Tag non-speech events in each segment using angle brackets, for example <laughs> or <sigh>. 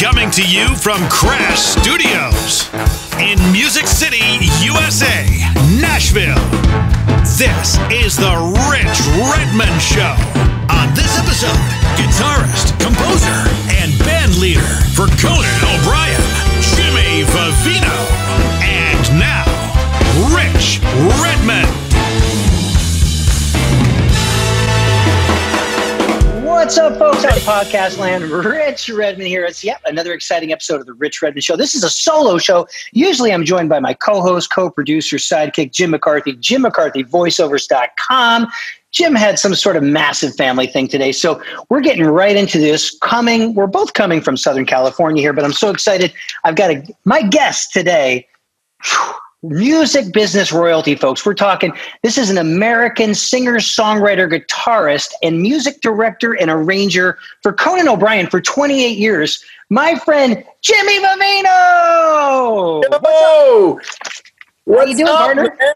Coming to you from Crash Studios in Music City, USA, Nashville. This is the Rich Redmond Show. On this episode, guitarist, composer, and band leader for Conan O'Brien, Jimmy Vivino. And now, Rich Redmond. What's up, folks of podcast land? Rich Redmond here. It's yet another exciting episode of the Rich Redmond Show. This is a solo show. Usually I'm joined by my co-host, co-producer, sidekick, Jim McCarthy, Jim McCarthy, voiceovers.com. Jim had some sort of massive family thing today. So we're getting right into this. Coming, we're both coming from Southern California here, but I'm so excited. I've got a my guest today. Whew, music business royalty, folks. We're talking, this is an American singer, songwriter, guitarist, and music director and arranger for Conan O'Brien for 28 years. My friend, Jimmy Vivino. Hello. What's How you doing, up, partner? man?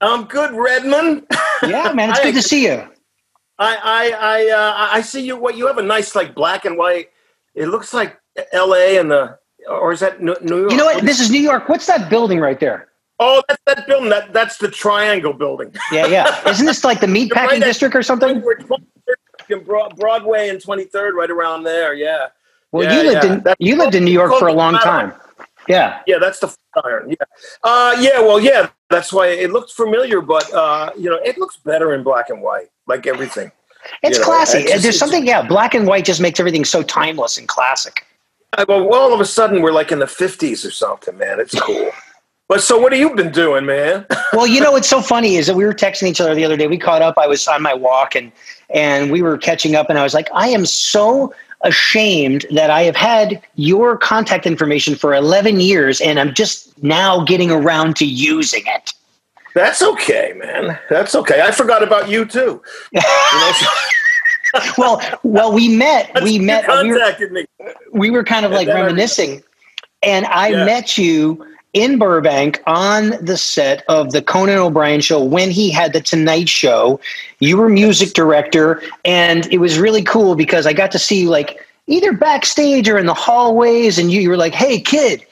I'm good, Redmond. Yeah, man, it's <laughs> I- good to see you. I I I, uh, I see you. What you have a nice like black and white. It looks like L.A. and the or is that New New York? You know what? This is New York. What's that building right there? Oh, that's that building. That that's the Triangle Building. Yeah, yeah. Isn't this like the meatpacking <laughs> Right district or something? We're 23rd in Broadway and 23rd, right around there. Yeah. Well, Yeah, you lived yeah. in That's- you lived in New York for a long time. Yeah. Yeah, that's the iron. Yeah, uh, yeah. Well, yeah. That's why it looked familiar, but uh, you know, it looks better in black and white, like everything. It's You know, classy. it's just- There's it's- something, yeah, black and white just makes everything so timeless and classic. Well, all of a sudden we're like in the fifties or something, man. It's cool. But so, what have you been doing, man? <laughs> Well, you know what's so funny is that we were texting each other the other day. We caught up. I was on my walk and and we were catching up and I was like, I am so ashamed that I have had your contact information for 11 years and I'm just now getting around to using it. That's okay, man. That's okay. I forgot about you too. You <laughs> know, Well, well, we met. We <laughs> you met. We were, contacted me. we were kind of like then I- reminiscing and i Yeah. met you in burbank on the set of the conan o'brien show when he had the tonight show you were music director and it was really cool because i got to see you like either backstage or in the hallways and you, you were like hey kid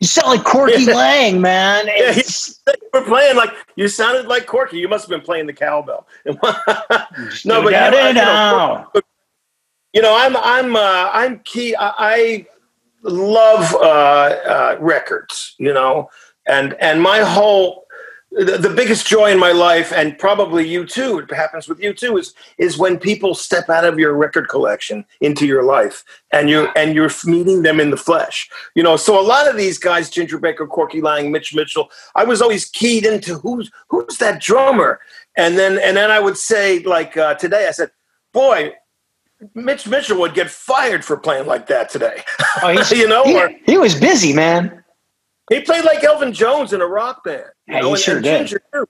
you sound like corky Yeah. laing man Yeah, It's- <laughs> you were playing like you sounded like Corky. You must have been playing the cowbell. <laughs> no, but Da- yeah, da- you know, you know, I'm I'm uh, I'm key. I, I love uh, uh, records. You know, and and my whole the, the biggest joy in my life, and probably you too. It happens with you too. Is is when people step out of your record collection into your life, and you and you're meeting them in the flesh. You know, so a lot of these guys, Ginger Baker, Corky Laing, Mitch Mitchell, I was always keyed into who's who's that drummer, and then and then I would say like uh, today, I said, boy. Mitch Mitchell would get fired for playing like that today. oh, <laughs> you know, he, or he was busy man he played like Elvin Jones in a rock band. You Yeah, know, he and- sure and did. Ginger too.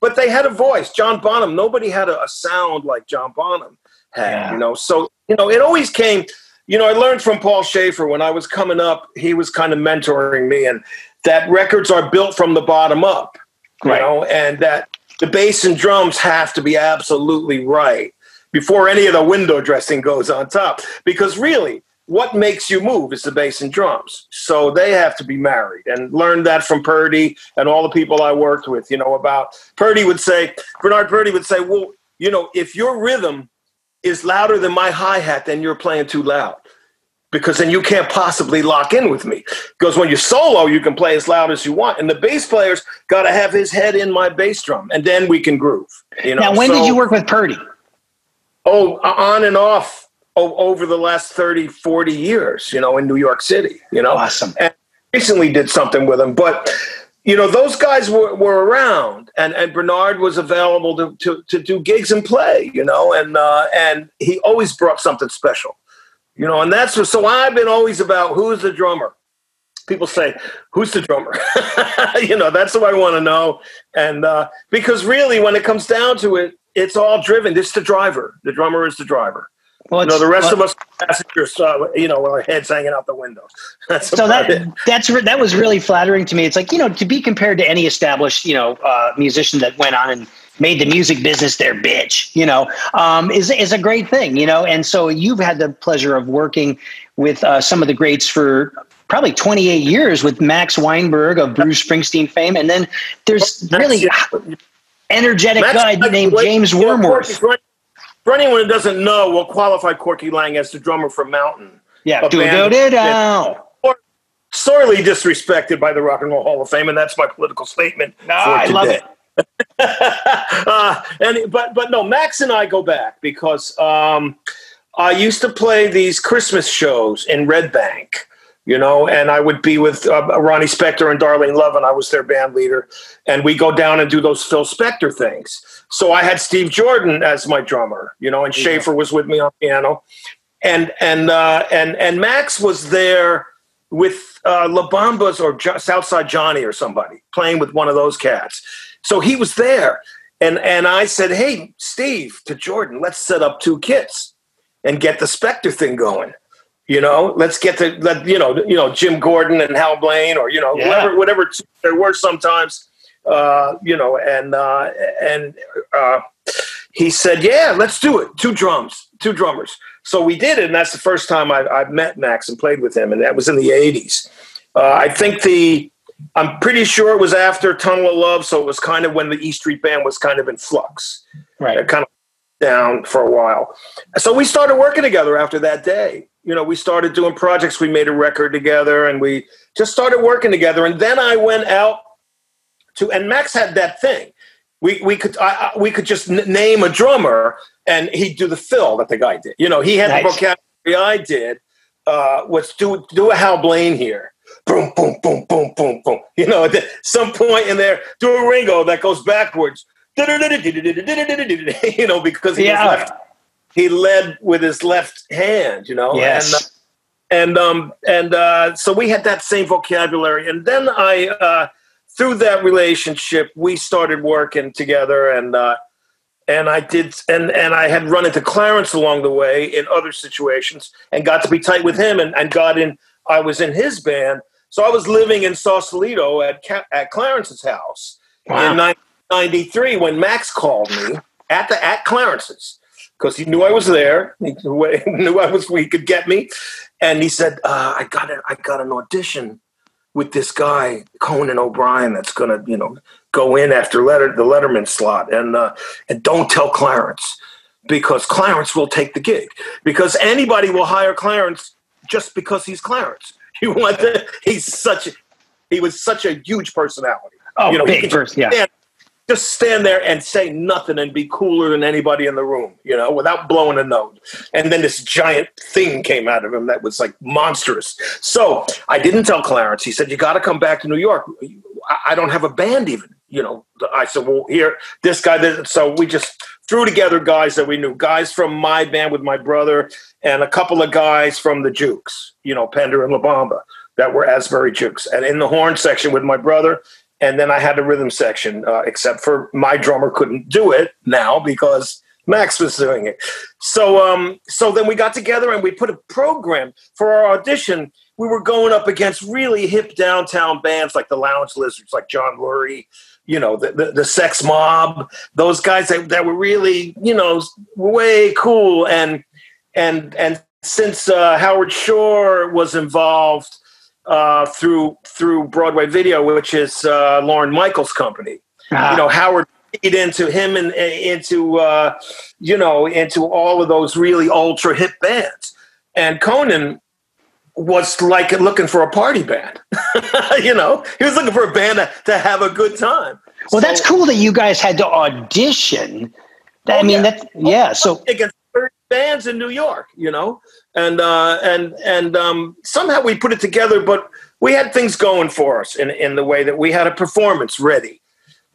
But they had a voice. John Bonham. Nobody had a, a sound like John Bonham had. Yeah. You know, so you know, it always came. You know, I learned from Paul Shaffer when I was coming up. He was kind of mentoring me, and that records are built from the bottom up. You Right. know, and that the bass and drums have to be absolutely right before any of the window dressing goes on top. Because really, what makes you move is the bass and drums. So they have to be married and learned that from Purdie and all the people I worked with, you know, about Purdie would say, Bernard Purdie would say, well, you know, if your rhythm is louder than my hi-hat, then you're playing too loud. Because then you can't possibly lock in with me. Because when you solo, you can play as loud as you want. And the bass player's got to have his head in my bass drum, and then we can groove. You know. now when did you work with purdie oh on and off over the last 30 40 years you know in new york city you know? Awesome. And recently did something with him but you know those guys were, were around and, and bernard was available to, to, to do gigs and play you know and uh, and he always brought something special you know and that's what, so i've been always about who's the drummer. People say who's the drummer? <laughs> You know that's what i want to know and uh, because really when it comes down to it it's all driven This is the driver the drummer is the driver well you know, the rest well, of us passengers, uh, you know, with our heads hanging out the windows. <laughs> That's so that it. that's that was really flattering to me. It's like you know to be compared to any established you know uh, musician that went on and made the music business their bitch, you know, um, is, is a great thing, you know. And so you've had the pleasure of working with uh, some of the greats for probably 28 years with Max Weinberg of Bruce Springsteen fame. And then there's really energetic Max, guy named James Wormworth. For anyone who doesn't know, we'll qualify Corky Laing as the drummer for Mountain. Yeah, do do do do sorely disrespected by the Rock and Roll Hall of Fame, and that's my political statement. No, I love it. <laughs> uh, and but but no, Max and I go back because um, I used to play these Christmas shows in Red Bank, you know, and I would be with uh, Ronnie Spector and Darlene Love, and I was their band leader, and we go down and do those Phil Spector things. So I had Steve Jordan as my drummer, you know, and yeah. Shaffer was with me on piano, and and uh, and and Max was there with uh, La Bambas or jo- Southside Johnny or somebody playing with one of those cats. So he was there. And, and I said, hey, Steve, to Jordan, let's set up two kits and get the Spector thing going. You know, let's get to let you know, you know, Jim Gordon and Hal Blaine, or you know, yeah. whatever, whatever there were sometimes. Uh, you know, and uh, and uh, he said, "Yeah, let's do it. Two drums, two drummers." So we did it, and that's the first time I've, I've met Max and played with him, and that was in the '80s. Uh, I think the I'm pretty sure it was after Tunnel of Love, so it was kind of when the E Street Band was kind of in flux, right? It kind of down for a while. So we started working together after that day. You know, we started doing projects. We made a record together, and we just started working together. And then I went out to, and Max had that thing. We we could I, we could just n- name a drummer, and he'd do the fill that the guy did. You know, he had nice. the vocabulary I did. Uh, let's do do a Hal Blaine here. Boom, boom, boom, boom, boom, boom. You know, at some point in there, do a Ringo that goes backwards. <laughs> You know, because he yeah. left, he led with his left hand. You know, yes. and uh, and um and uh, so we had that same vocabulary, and then I uh, through that relationship we started working together, and uh, and I did, and and I had run into Clarence along the way in other situations, and got to be tight with him, and, and got in. I was in his band, so I was living in Sausalito at at Clarence's house wow. in 1993 when Max called me at the at Clarence's because he knew I was there. He knew <laughs> I was. He could get me, and he said, uh, "I got a, I got an audition with this guy Conan O'Brien that's gonna, you know, go in after letter the Letterman slot, and uh, and don't tell Clarence because Clarence will take the gig because anybody will hire Clarence just because he's Clarence. <laughs> You want he's such he was such a huge personality. Oh, you know, big person, yeah. Just stand there and say nothing and be cooler than anybody in the room, you know, without blowing a note. And then this giant thing came out of him that was like monstrous. So I didn't tell Clarence. He said, "You got to come back to New York. I don't have a band even." You know, I said, "Well, here, this guy." This. So we just threw together guys that we knew, guys from my band with my brother, and a couple of guys from the Jukes, you know, Pender and La Bamba, that were Asbury Jukes, and in the horn section with my brother and then I had the rhythm section, uh, except for my drummer couldn't do it now because Max was doing it. So, um, so then we got together and we put a program for our audition. We were going up against really hip downtown bands like the Lounge Lizards, like John Lurie, you know, the, the, the Sex Mob, those guys that, that were really, you know, way cool. And, and, and since uh, Howard Shore was involved, uh, through through Broadway Video, which is uh, Lorne Michaels' company. Ah. You know, Howard paid into him and into uh, you know into all of those really ultra hip bands, and Conan was like looking for a party band. <laughs> you know, he was looking for a band to, to have a good time. Well, so, that's cool that you guys had to audition. I oh, mean, yeah. that yeah. So against bands in New York, you know, and uh, and and um, somehow we put it together. But we had things going for us in in the way that we had a performance ready,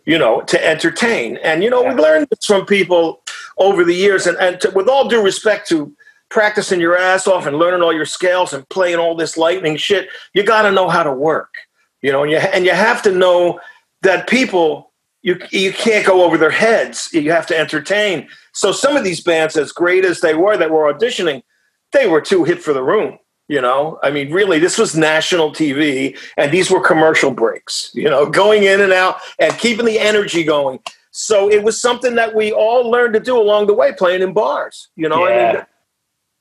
you know, to entertain. And you know, yeah. we learned this from people over the years. And and to, with all due respect to practicing your ass off and learning all your scales and playing all this lightning shit, you got to know how to work, you know, and you and you have to know that people you you can't go over their heads. You have to entertain. So some of these bands, as great as they were, that were auditioning, they were too hit for the room. You know, I mean, really, this was national TV, and these were commercial breaks. You know, <laughs> going in and out and keeping the energy going. So it was something that we all learned to do along the way, playing in bars. You know, Yeah. I mean,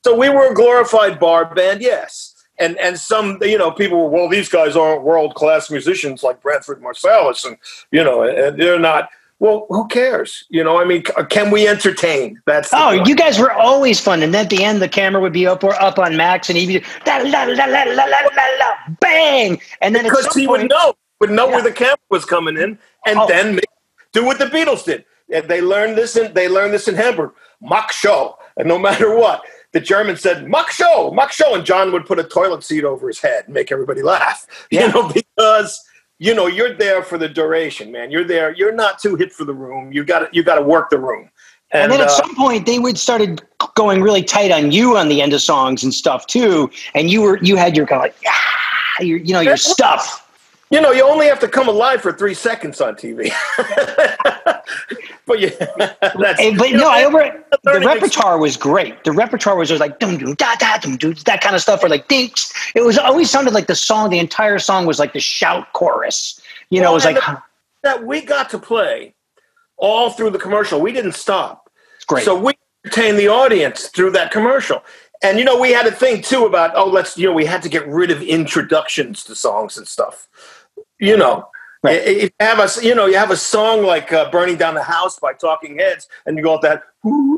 so we were a glorified bar band, yes and and some you know people were well these guys aren't world class musicians like Branford Marsalis and you know and they're not well who cares? You know I mean can we entertain? That's oh you guys were always fun and at the end the camera would be up or up on Max and he'd be la, la, la, la, la, la, bang! And then because he point, would know would know yeah. where the camera was coming in and oh. then do what the Beatles did. They learned this and they learned this in Hamburg. Mach Schau. And no <laughs> matter what the Germans said Mach Schau Mach Schau and John would put a toilet seat over his head and make everybody laugh <laughs> Yeah. you know because you know you're there for the duration man you're there you're not too hit for the room you got to you got to work the room And, then at uh, some point, they would started going really tight on you on the end of songs and stuff too. And you were you had your kind of like ah, your, you know your stuff. You know, you only have to come alive for three seconds on TV. <laughs> but yeah, <laughs> that's, And, but you know, no, I over the repertoire was great. The repertoire was just like dum dum da da dum dum that kind of stuff, or like dinks. It was always sounded like the song. The entire song was like the shout chorus. You know, it was like and that we got to play all through the commercial. We didn't stop. great. So we entertained the audience through that commercial. And you know, we had a thing too about oh, let's you know, we had to get rid of introductions to songs and stuff. You know, Right. If you have a you know you have a song like uh, "Burning Down the House" by Talking Heads, and you go with that. boom,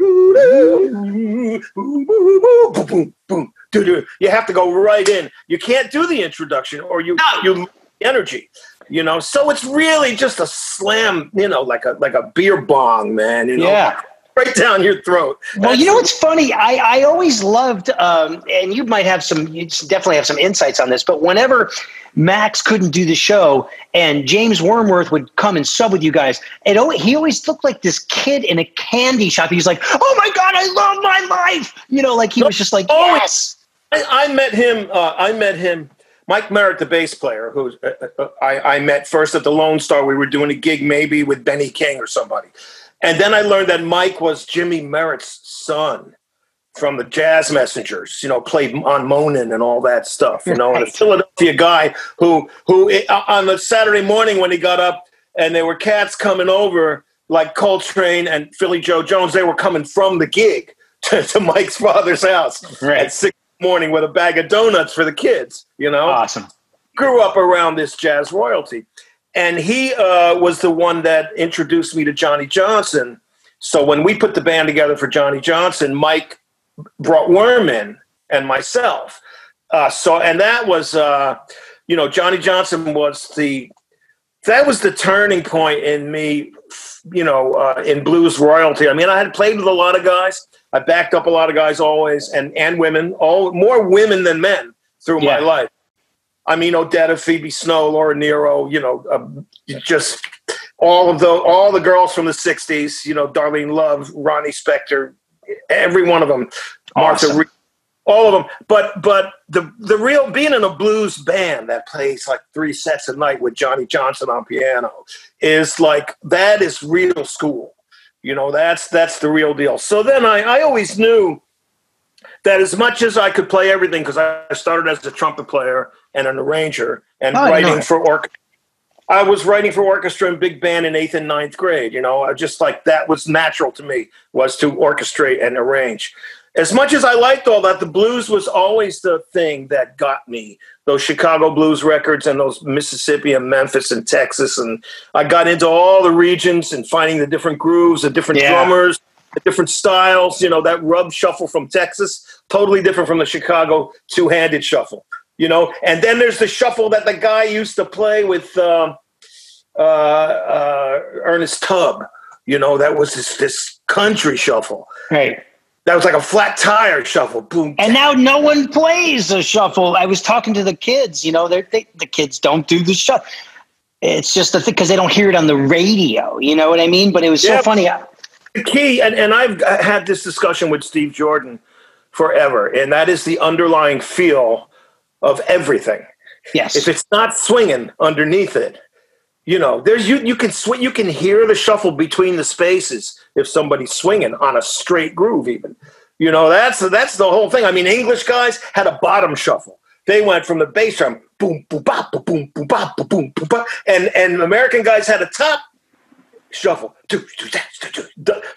boom, boom, doo, doo. You have to go right in. You can't do the introduction, or you No. you energy. You know, so it's really just a slam. You know, like a like a beer bong, man. You know, yeah. Right down your throat. Well, you know what's funny? I, I always loved, um, and you might have some, you definitely have some insights on this, but whenever Max couldn't do the show and James Wormworth would come and sub with you guys, it, al- he always looked like this kid in a candy shop. He was like, oh my God, I love my life. You know, like he was just like, Oh, yes. I, I met him. Uh, I met him. Mike Merritt, the bass player, who uh, uh, I, I met first at the Lone Star. We were doing a gig maybe with Benny King or somebody, and then I learned that Mike was Jymie Merritt's son from the Jazz Messengers. You know, played on Moanin' and all that stuff. You know, and a Philadelphia guy who who uh, on the Saturday morning when he got up and there were cats coming over like Coltrane and Philly Joe Jones. They were coming from the gig <laughs> to, to Mike's father's house Right. at six in the morning with a bag of donuts for the kids. You know, Awesome. grew up around this jazz royalty, and he uh, was the one that introduced me to Johnnie Johnson. So when we put the band together for Johnnie Johnson, Mike brought Worm in and myself. Uh, so and that was, uh, you know, Johnnie Johnson was the that was the turning point in me, you know, uh, in blues royalty. I mean, I had played with a lot of guys. I backed up a lot of guys always, and and women, all more women than men through my life. I mean, Odetta, Phoebe Snow, Laura Nyro, you know, uh, just all of the all the girls from the '60s. You know, Darlene Love, Ronnie Spector, every one of them, Martha, Awesome. Reed, all of them. But but the the real being in a blues band that plays like three sets a night with Johnnie Johnson on piano is like that is real school. You know, that's that's the real deal. So then I I always knew that as much as I could play everything because I started as a trumpet player and an arranger and Oh, I didn't know writing for orchestra. I was writing for orchestra and big band in eighth and ninth grade. You know, I just like that was natural to me was to orchestrate and arrange. As much as I liked all that, the blues was always the thing that got me. Those Chicago blues records and those Mississippi and Memphis and Texas, and I got into all the regions and finding the different grooves, the different Yeah. drummers, the different styles. You know, that rub shuffle from Texas, totally different from the Chicago two-handed shuffle. You know, and then there's the shuffle that the guy used to play with uh, uh, uh, Ernest Tubb. You know, that was this, this country shuffle. Right. That was like a flat tire shuffle. Boom. And now no one plays the shuffle. I was talking to the kids, you know, they're, they, the kids don't do the shuffle. It's just the thing because they don't hear it on the radio. You know what I mean? But it was Yeah. so funny. The key, and, and I've had this discussion with Steve Jordan forever, and that is the underlying feel of everything. Yes. If it's not swinging underneath it, you know, there's you you can sw- you can hear the shuffle between the spaces if somebody's swinging on a straight groove, even. You know, that's that's the whole thing. I mean, English guys had a bottom shuffle. They went from the bass drum, boom, boom, bop, boom, boom, bop, boom, boom, bop, and and American guys had a top shuffle,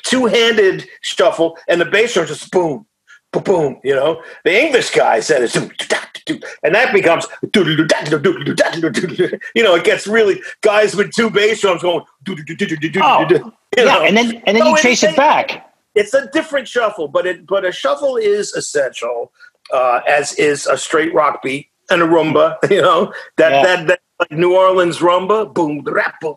two-handed shuffle, and the bass drum just boom, boom, boom. You know, the English guy said it's and that becomes you know it gets really guys with two bass drums going. Oh, yeah, and then and then you chase it back. It's a different shuffle, but it but a shuffle is essential, uh, as is a straight rock beat and a rumba. <laughs> You know that yeah. that that like New Orleans rumba, boom, rap, boom,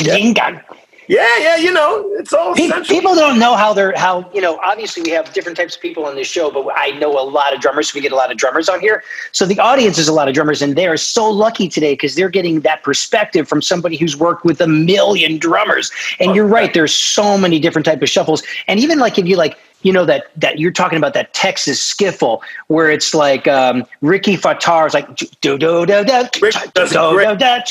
yeah. Yeah, yeah, you know, it's all people, people don't know how they're how you know. Obviously, we have different types of people on this show, but I know a lot of drummers. We get a lot of drummers on here, so the audience is a lot of drummers, and they are so lucky today because they're getting that perspective from somebody who's worked with a million drummers. And you're right, there's so many different type of shuffles, and even like if you like you know that that you're talking about that Texas skiffle where it's like um, Ricky Fataar is like do do do do do do do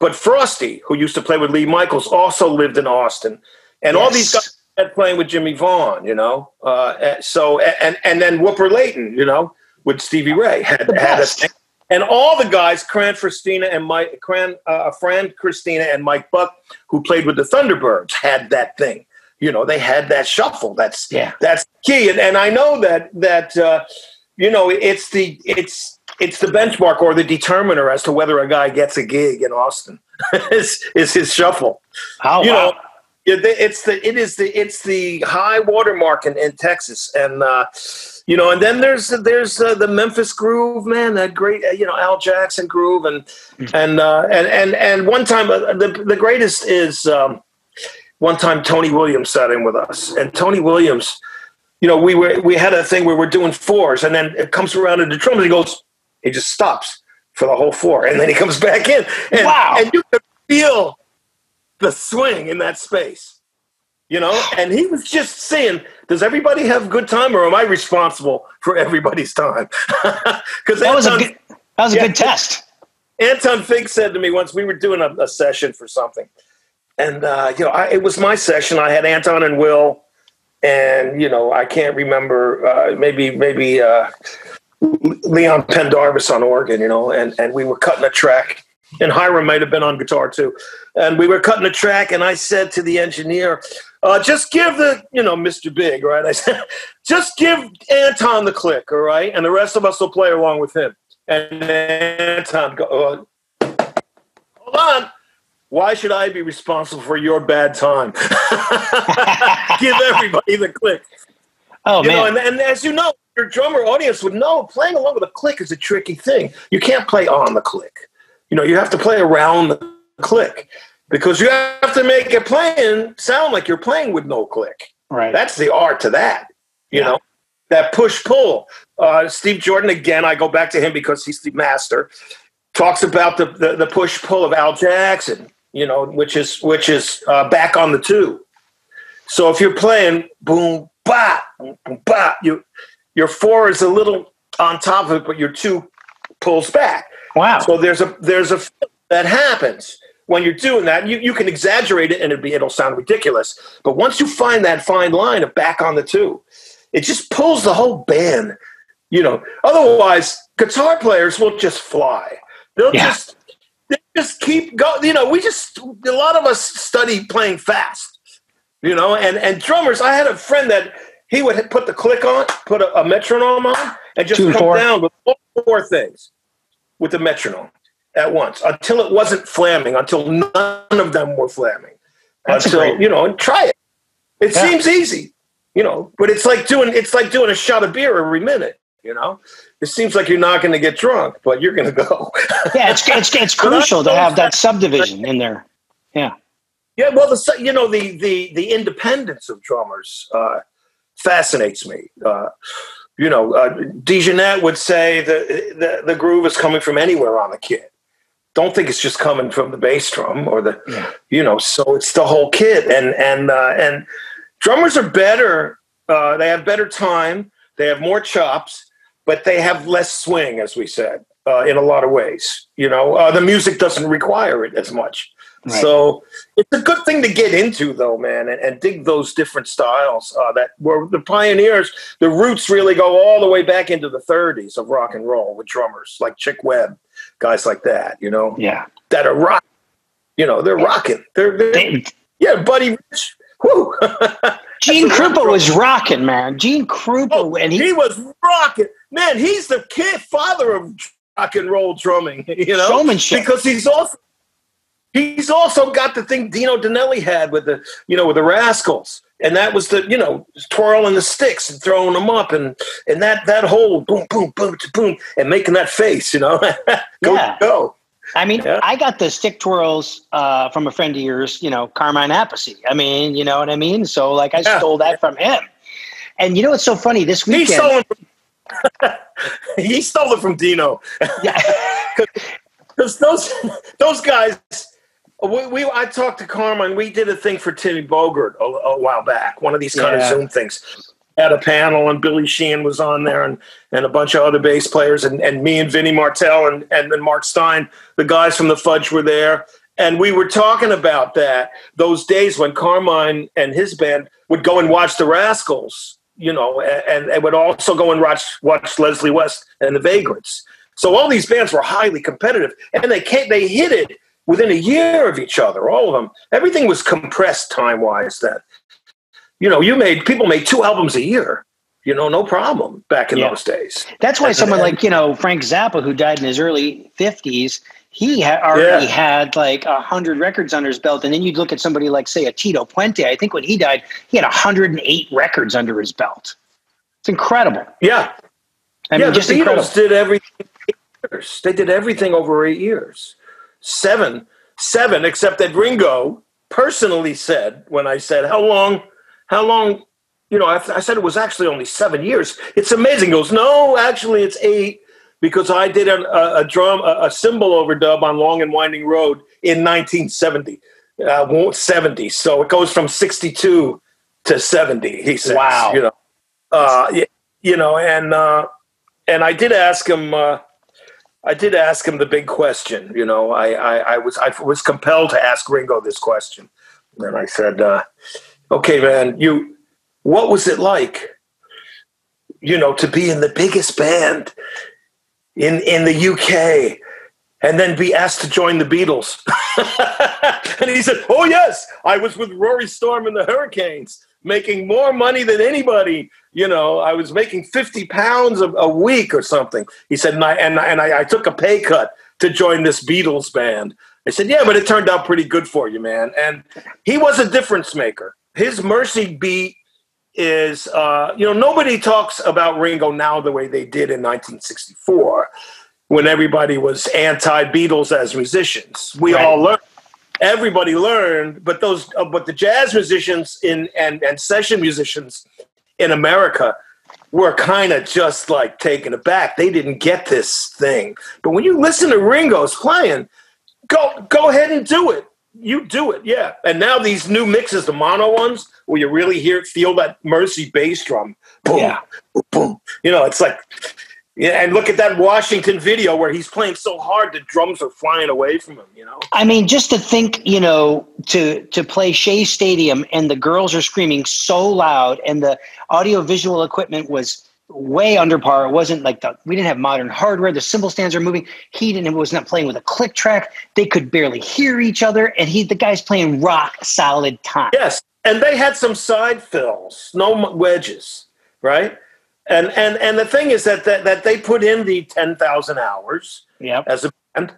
but Frosty, who used to play with Lee Michaels, also lived in Austin, and yes. all these guys had playing with Jimmy Vaughan, you know. Uh, so and and then Whipper Layton, you know, with Stevie Ray had had a thing. And all the guys, Cran Christina and Mike, Cran, uh, Fran Christina and Mike Buck, who played with the Thunderbirds, had that thing. You know, they had that shuffle. That's yeah. that's key. And, and I know that that uh, you know it's the it's it's the benchmark or the determiner as to whether a guy gets a gig in Austin. <laughs> is, is his shuffle. Oh, you wow. know, it's the it is the it's the high watermark in, in Texas, and uh, you know, and then there's there's uh, the Memphis groove, man, that great uh, you know Al Jackson groove, and mm-hmm. and uh, and and and one time uh, the the greatest is um, one time Tony Williams sat in with us, and Tony Williams, you know, we were we had a thing where we're doing fours, and then it comes around to the drums, and he goes, he just stops for the whole four, and then he comes back in. And, wow! And you can feel the swing in that space, you know. <sighs> And he was just saying, "Does everybody have good time, or am I responsible for everybody's time?" <laughs> Because that, was a good, that was a yeah, good test. Anton Fig said to me once we were doing a, a session for something, and uh, you know, I, it was my session. I had Anton and Will, and you know, I can't remember. Uh, maybe maybe. Uh, Leon Pendarvis on organ, you know, and, and we were cutting a track. And Hiram might have been on guitar too. And we were cutting a track, and I said to the engineer, uh, just give the, you know, Mr. Big, right? I <laughs> said, just give Anton the click, all right? And the rest of us will play along with him. And Anton go, uh, hold on. Why should I be responsible for your bad time? <laughs> give everybody the click. Oh, you man. Know, and, and as you know, your drummer audience would know playing along with a click is a tricky thing. You can't play on the click. You know, you have to play around the click because you have to make it playing sound like you're playing with no click. Right. That's the art to that. You yeah. know, that push pull. Uh, Steve Jordan again. I go back to him because he's the master. Talks about the the, the push pull of Al Jackson. You know, which is which is uh, back on the two. So if you're playing boom ba boom ba, you your four is a little on top of it, but your two pulls back. Wow. So there's a there's a that happens when you're doing that. You, you can exaggerate it and it'll be it'll sound ridiculous. But once you find that fine line of back on the two, it just pulls the whole band. You know, otherwise guitar players will just fly. They'll yeah. just they just keep going. You know, we just a lot of us study playing fast. You know, and and drummers. I had a friend that he would put the click on, put a, a metronome on, and just Two come four. down with all four things with the metronome at once until it wasn't flaming, until none of them were flaming. That's until great. you know, and try it. It yeah. seems easy, you know, but it's like doing it's like doing a shot of beer every minute. You know, it seems like you're not going to get drunk, but you're going to go. <laughs> yeah, it's it's, it's crucial to have that subdivision in there. Yeah. Yeah, well, the you know the the the independence of drummers. Uh, fascinates me. Uh, you know, uh, DeJohnette would say the, the, the groove is coming from anywhere on the kit. Don't think it's just coming from the bass drum or the, yeah. you know. So it's the whole kit, and and uh, and drummers are better. Uh, they have better time. They have more chops, but they have less swing, as we said, uh, in a lot of ways. You know, uh, the music doesn't require it as much. Right. So it's a good thing to get into, though, man, and, and dig those different styles uh, that were the pioneers. The roots really go all the way back into the 30s of rock and roll with drummers like Chick Webb, guys like that, you know, yeah, that are rock, You know, they're rocking. They're, they're yeah, Buddy Rich. <laughs> Woo. Gene Krupa was rocking, man. Gene Krupa, Oh, and he, he, was rocking. Man, he's the kid father of rock and roll drumming, <laughs> you know? Showmanship. Because he's also he's also got the thing Dino Danelli had with the you know with the Rascals. And that was the, you know, twirling the sticks and throwing them up and and that that whole boom, boom, boom, boom, and making that face, you know. <laughs> go Yeah. go. I mean, Yeah. I got the stick twirls uh, from a friend of yours, you know, Carmine Appice. I mean, you know what I mean? So, like, I Yeah. stole that from him. And you know what's so funny? This He weekend, stole it from, <laughs> he stole it from Dino. yeah, <laughs> Because those those guys, we, we I talked to Carmine. We did a thing for Timmy Bogert a, a while back. One of these kind Yeah. of Zoom things. Had a panel, and Billy Sheehan was on there, and, and a bunch of other bass players, and, and me and Vinnie Martell and and then Mark Stein, the guys from the Fudge were there, and we were talking about that those days when Carmine and his band would go and watch the Rascals, you know, and, and would also go and watch watch Leslie West and the Vagrants. So all these bands were highly competitive, and they came, they hit it within a year of each other. All of them. Everything was compressed time wise. Then, you know, you made people made two albums a year. You know, no problem back in Yeah. those days. that's why And- someone like, you know, Frank Zappa, who died in his early 50s, he had already Yeah. had like a hundred records under his belt. And then you'd look at somebody like, say, a Tito Puente. I think when he died, he had 108 records under his belt. It's incredible. Yeah, I yeah. mean, The just incredible. Did everything. Years. They did everything over eight years. Seven, seven. Except that Ringo personally said when I said, "How long? How long?" You know, I, I said it was actually only seven years. It's amazing. He goes, no, actually, it's eight because I did a, a, a drum, a, a cymbal overdub on Long and Winding Road in 1970. Uh, won't 70. So it goes from 62 to 70. He says, Wow. You know, uh, y- you know, and uh, and I did ask him. Uh, I did ask him the big question. You know, I, I, I was I was compelled to ask Ringo this question, and I said, uh, "Okay, man, you, what was it like, you know, to be in the biggest band in in the UK, and then be asked to join the Beatles?" <laughs> and he said, "Oh yes, I was with Rory Storm and the Hurricanes." Making more money than anybody, you know. I was making fifty pounds a, a week or something. He said, and I and, I- and I, I took a pay cut to join this Beatles band. I said, yeah, but it turned out pretty good for you, man. And he was a difference maker. His Mersey beat is, uh, you know, nobody talks about Ringo now the way they did in 1964 when everybody was anti Beatles as musicians. We Right. all learned. Everybody learned, but those, uh, but the jazz musicians in and and session musicians in America were kind of just like taken aback. They didn't get this thing. But when you listen to Ringo's playing, go go ahead and do it. You do it, yeah. And now these new mixes, the mono ones, where you really hear feel that Mersey bass drum, boom, Yeah. boom, boom. You know, it's like, yeah. And look at that Washington video where he's playing so hard the drums are flying away from him. You know, I mean, just to think, you know, to to play Shea Stadium and the girls are screaming so loud, and the audio visual equipment was way under par. It wasn't like the we didn't have modern hardware. The cymbal stands are moving. He didn't was not playing with a click track. They could barely hear each other, and he the guy's playing rock solid time. Yes, and they had some side fills, no wedges, right? And and and the thing is that that, that they put in the ten thousand hours Yep. as a band,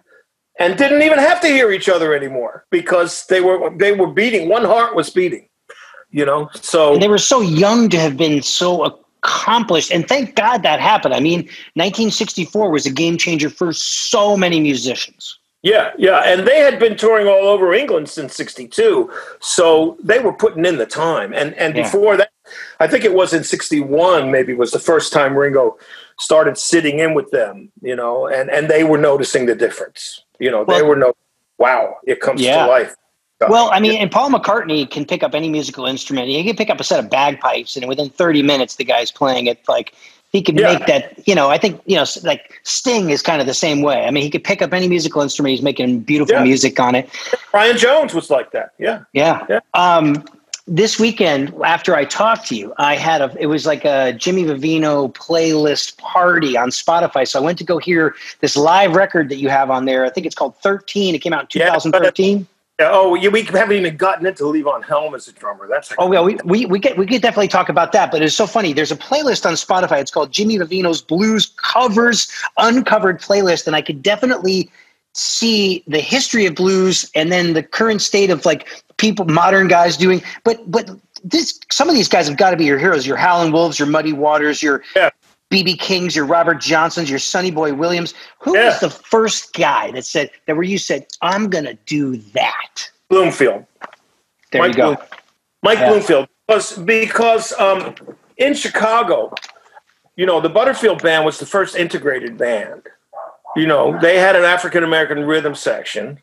and didn't even have to hear each other anymore because they were they were beating. One heart was beating, you know. So And they were so young to have been so accomplished, and thank God that happened. I mean, 1964 was a game changer for so many musicians. Yeah, yeah, and they had been touring all over England since '62, so they were putting in the time. And and Yeah. before that, I think it was in '61, maybe was the first time Ringo started sitting in with them. You know, and and they were noticing the difference. You know, they were no, wow, it comes Yeah. to life. Well, I mean, and Paul McCartney can pick up any musical instrument. He can pick up a set of bagpipes, and within 30 minutes, the guy's playing it. Like he could Yeah. make that. You know, I think you know, like Sting is kind of the same way. I mean, he could pick up any musical instrument. He's making beautiful Yeah. music on it. Brian Jones was like that. Yeah, Yeah. Yeah. Um, this weekend, after I talked to you, I had a. It was like a Jimmy Vivino playlist party on Spotify. So I went to go hear this live record that you have on there. I think it's called 13. It came out in 2013. Yeah, oh, yeah, we haven't even gotten into Levon Helm as a drummer. That's like, oh yeah, we, we we get we could definitely talk about that. But it's so funny. There's a playlist on Spotify. It's called Jimmy Vivino's Blues Covers Uncovered playlist, and I could definitely see the history of blues and then the current state of like people, modern guys doing. But but this some of these guys have got to be your heroes. Your Howlin' Wolves, your Muddy Waters, your Yeah. BB Kings, your Robert Johnsons, your Sonny Boy Williams. Who Yeah. was the first guy that said that where you said, I'm gonna do that? Bloomfield. There Mike you go. Bloom- Mike Yeah. Bloomfield. Because, because um, in Chicago, you know, the Butterfield Band was the first integrated band. You know, they had an African American rhythm section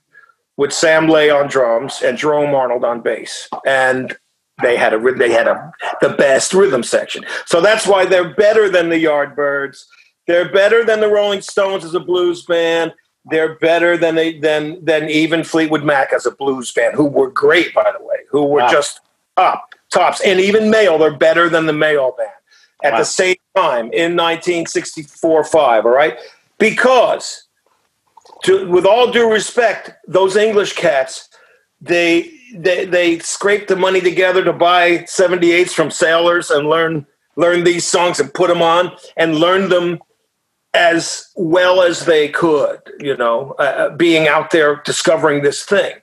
with Sam Lay on drums and Jerome Arnold on bass. And they had a they had a the best rhythm section. So that's why they're better than the Yardbirds. They're better than the Rolling Stones as a blues band. They're better than they than than even Fleetwood Mac as a blues band, who were great by the way, who were Wow. just top tops. And even Mayall, they're better than the Mayall band at Wow. the same time in 1964 5, all right? Because to, with all due respect, those English cats, they they they scrape the money together to buy 78s from sailors and learn learn these songs and put them on and learn them as well as they could, you know, uh, being out there discovering this thing.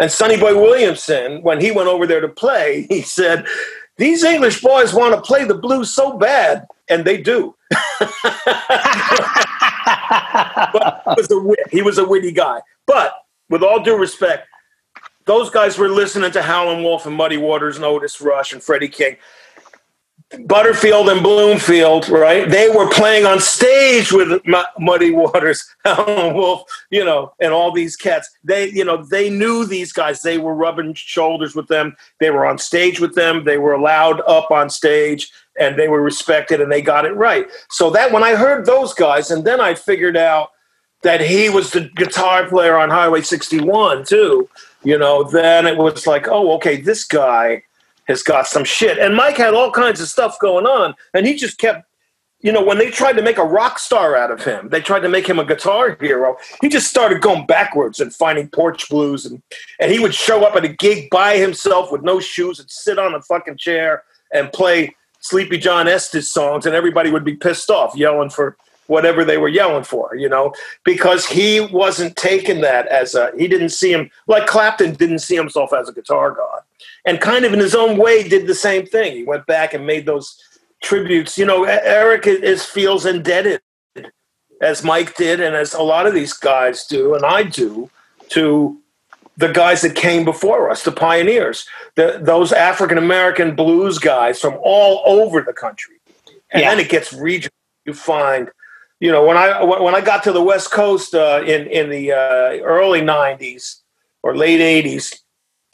And Sonny Boy Williamson, when he went over there to play, <laughs> he said, These English boys want to play the blues so bad, and they do. <laughs> but he was a wit. He was a witty guy. But with all due respect, those guys were listening to Howlin' Wolf and Muddy Waters and Otis Rush and Freddie King. Butterfield and Bloomfield, right? They were playing on stage with Muddy Waters, <laughs> Howlin' Wolf, you know, and all these cats. They, you know, they knew these guys. They were rubbing shoulders with them. They were on stage with them. They were allowed up on stage, and they were respected, and they got it right. So that when I heard those guys, and then I figured out that he was the guitar player on Highway 61 too, you know, then it was like, oh, okay, this guy has got some shit. And Mike had all kinds of stuff going on, and he just kept, you know, when they tried to make a rock star out of him, they tried to make him a guitar hero. He just started going backwards and finding porch blues, and and he would show up at a gig by himself with no shoes and sit on a fucking chair and play Sleepy John Estes songs, and everybody would be pissed off, yelling for whatever they were yelling for, you know, because he wasn't taking that as a, he didn't see him, like Clapton didn't see himself as a guitar god. And kind of in his own way did the same thing. He went back and made those tributes. You know, Eric is feels indebted, as Mike did, and as a lot of these guys do, and I do, to the guys that came before us, the pioneers, the, those African American blues guys from all over the country. And Yeah. then it gets regional. You find, you know, when I when I got to the West Coast uh, in in the uh, early '90s or late '80s,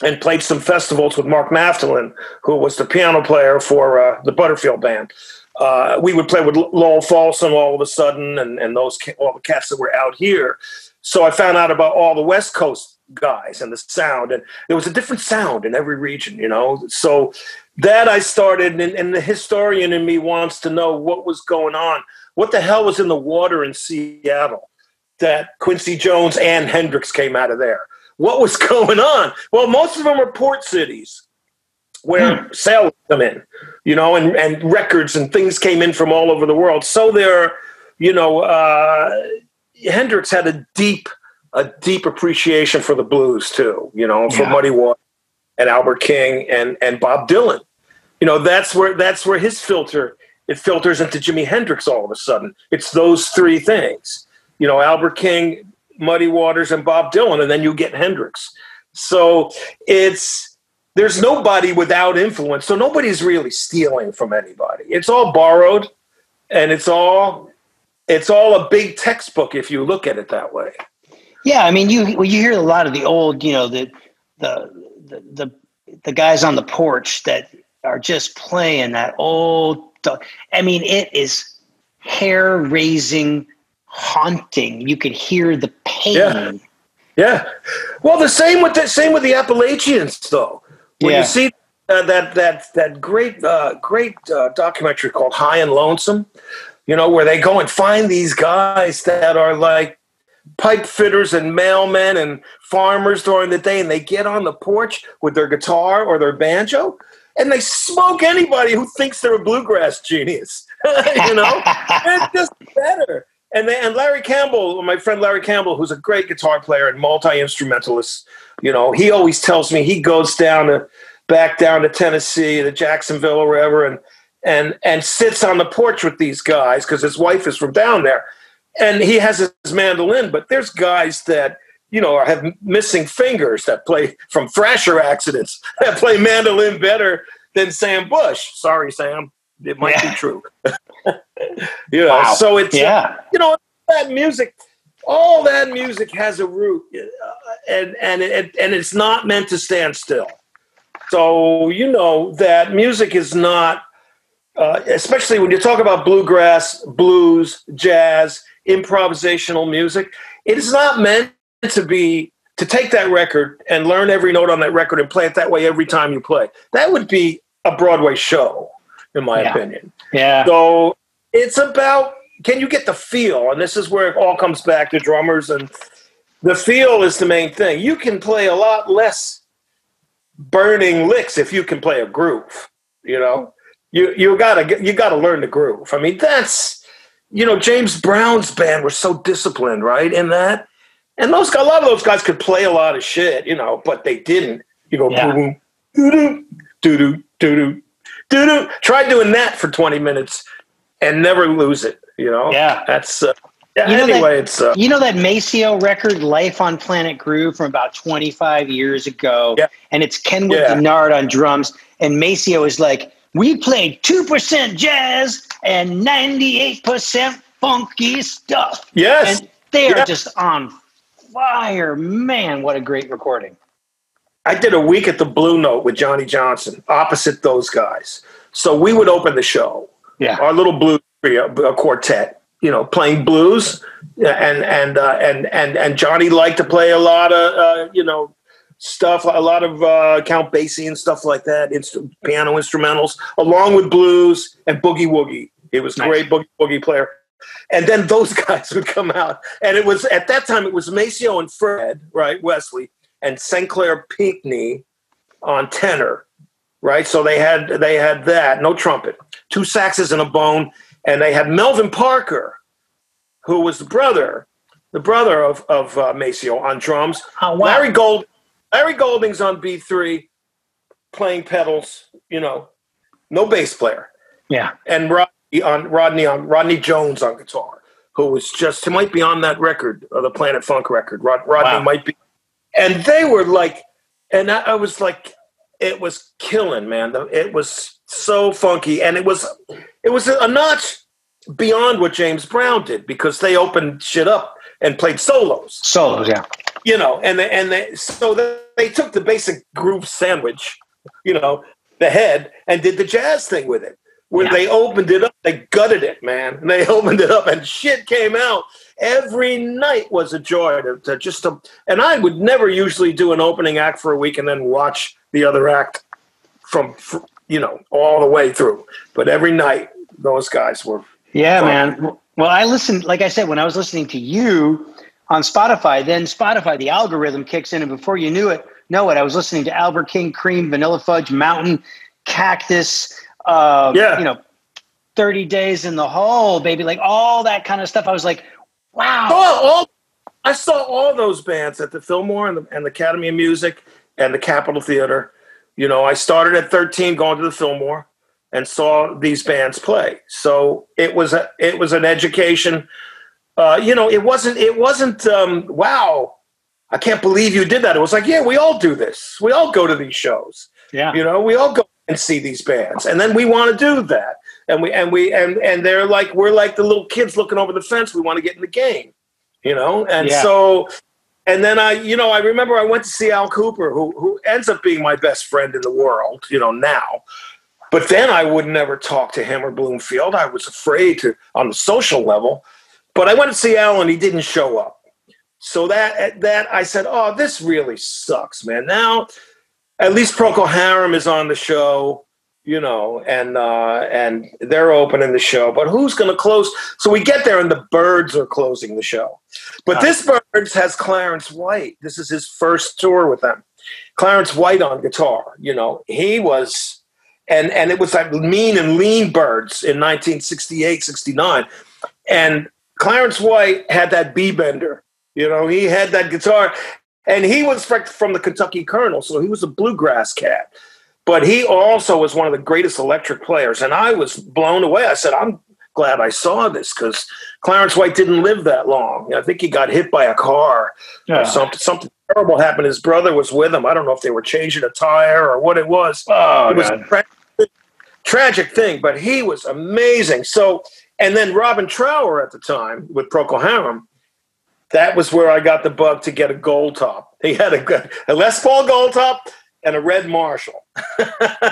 and played some festivals with Mark Naftalin, who was the piano player for uh, the Butterfield Band. Uh, we would play with Lowell Fulson all of a sudden, and, and those all the cats that were out here. So I found out about all the West Coast guys and the sound, and there was a different sound in every region, you know. So that I started, and, and the historian in me wants to know what was going on. What the hell was in the water in Seattle that Quincy Jones and Hendrix came out of there? What was <laughs> going on? Well, most of them are port cities where sailors come in, you know, and, and records and things came in from all over the world. So there, you know, uh, Hendrix had a deep, a deep appreciation for the blues too, you know, for Yeah. Muddy Water and Albert King and and Bob Dylan. You know, that's where that's where his filter it filters into Jimi Hendrix all of a sudden. It's those three things. You know, Albert King, Muddy Waters, and Bob Dylan, and then you get Hendrix. So it's there's nobody without influence. So nobody's really stealing from anybody. It's all borrowed, and it's all it's all a big textbook if you look at it that way. Yeah, I mean, you well, you hear a lot of the old, you know, the the the the, the guys on the porch that are just playing that old. I mean, it is hair raising, haunting. You could hear the pain. Yeah. Yeah. Well, the same with the same with the Appalachians, though. When Yeah. you see uh, that that that great uh, great uh, documentary called High and Lonesome, you know, where they go and find these guys that are like pipe fitters and mailmen and farmers during the day, and they get on the porch with their guitar or their banjo, and they smoke anybody who thinks they're a bluegrass genius. <laughs> you know, <laughs> it's just better. And they, and Larry Campbell, my friend Larry Campbell, who's a great guitar player and multi instrumentalist, you know, he always tells me he goes down to back down to Tennessee, to Jacksonville or wherever, and and and sits on the porch with these guys because his wife is from down there, and he has his mandolin. But there's guys that you know have missing fingers that play from Thrasher accidents <laughs> that play mandolin better than Sam Bush. Sorry, Sam, it might yeah. be true. <laughs> you know, wow. so it's yeah, you know that music. All that music has a root, uh, and and it, and it's not meant to stand still. So you know that music is not, uh, especially when you talk about bluegrass, blues, jazz, improvisational music. It is not meant to be to take that record and learn every note on that record and play it that way every time you play. That would be a Broadway show, in my yeah. opinion. Yeah. So it's about can you get the feel, and this is where it all comes back to drummers and the feel is the main thing. You can play a lot less burning licks if you can play a groove. You know, you you gotta you gotta learn the groove. I mean, that's you know James Brown's band was so disciplined, right? In that, and those a lot of those guys could play a lot of shit, you know, but they didn't. You know, yeah. boom, doo doo, doo doo, doo doo. Try doing that for twenty minutes and never lose it. You know, yeah, that's. Uh, yeah, you know anyway, that, it's uh, you know that Maceo record, "Life on Planet Groove," from about 25 years ago, yeah. and it's Kenwood yeah. Dennard on drums, and Maceo is like, "We played two percent jazz and 98 percent funky stuff." Yes, and they are just on fire, man! What a great recording! I did a week at the Blue Note with Johnnie Johnson, opposite those guys. So we would open the show. Yeah, our little blue quartet you know, playing blues, and and uh, and and and Johnnie liked to play a lot of uh, you know stuff, a lot of uh, Count Basie and stuff like that, inst- piano instrumentals, along with blues and boogie woogie. He was nice. great boogie woogie player. And then those <laughs> guys would come out, and it was at that time it was Maceo and Fred, right, Wesley, and St. Clair Pinckney on tenor, right. So they had they had that, no trumpet, two saxes and a bone, and they had Melvin Parker, who was the brother, the brother of of uh, Maceo on drums. Oh, wow. Larry Gold, Larry Goldings on B three, playing pedals. You know, no bass player. Yeah, and Rodney on Rodney on Rodney Jones on guitar, who was just he might be on that record, uh, the Planet Funk record. Rod, Rodney wow. might be, and they were like, and I, I was like, it was killing, man. It was so funky, and it was it was a notch beyond what James Brown did because they opened shit up and played solos. Solos, yeah. You know, and they, and they so they took the basic groove sandwich, you know, the head, and did the jazz thing with it. When yeah. they opened it up, they gutted it, man. And they <laughs> opened it up, and shit came out. Every night was a joy to, to just to, and I would never usually do an opening act for a week and then watch the other act from you know, all the way through. But every night, those guys were. Yeah, fun. man. Well, I listened, like I said, when I was listening to you on Spotify, then Spotify, the algorithm kicks in, and before you knew it, know it, I was listening to Albert King, Cream, Vanilla Fudge, Mountain, Cactus, uh, yeah. you know, 30 Days in the Hole, baby, like all that kind of stuff. I was like, wow. Oh, all, I saw all those bands at the Fillmore and the, and the Academy of Music and the Capitol Theater you know, I started at 13 going to the Fillmore and saw these bands play. So it was a, it was an education. Uh, you know, it wasn't it wasn't um, wow. I can't believe you did that. It was like, yeah, we all do this. We all go to these shows. Yeah. You know, we all go and see these bands. And then we want to do that. And we and we and and they're like we're like the little kids looking over the fence. We want to get in the game. You know? And yeah. so and then I, you know, I remember I went to see Al Kooper, who who ends up being my best friend in the world, you know, now. But then I would never talk to him or Bloomfield. I was afraid to on the social level. But I went to see Al and he didn't show up. So that that I said, "Oh, this really sucks, man." Now, at least Procol Harum is on the show, you know, and uh, and they're opening the show. But who's going to close? So we get there and the Byrds are closing the show. But this Byrds has Clarence White. This is his first tour with them. Clarence White on guitar. You know, he was, and and it was like Mean and Lean Byrds in 1968, 69. And Clarence White had that B bender. You know, he had that guitar, and he was from the Kentucky Colonel, so he was a bluegrass cat. But he also was one of the greatest electric players, and I was blown away. I said, "I'm glad I saw this because Clarence White didn't live that long. I think he got hit by a car yeah. or something. Something terrible happened. His brother was with him. I don't know if they were changing a tire or what it was. Oh, it was God. a tra- tragic thing, but he was amazing. So, and then Robin Trower at the time with Procol Harum, that was where I got the bug to get a gold top. He had a, a Les Paul gold top and a red Marshall, <laughs>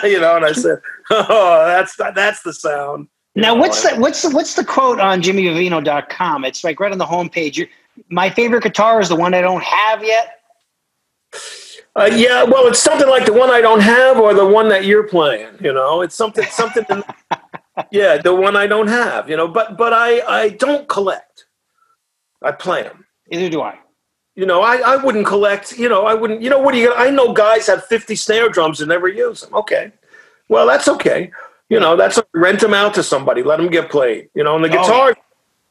you know, and I said, "Oh, that's that's the sound." Now, what's the what's the what's the quote on JimmyVivino.com? It's like right on the homepage. You're, my favorite guitar is the one I don't have yet. Uh, yeah, well, it's something like the one I don't have, or the one that you're playing. You know, it's something something. in, <laughs> yeah, the one I don't have. You know, but but I I don't collect. I play them. Neither do I. You know, I, I wouldn't collect. You know, I wouldn't. You know, what do you? I know guys have fifty snare drums and never use them. Okay, well, that's okay you know, that's rent them out to somebody, let them get played. You know, and the guitar, oh.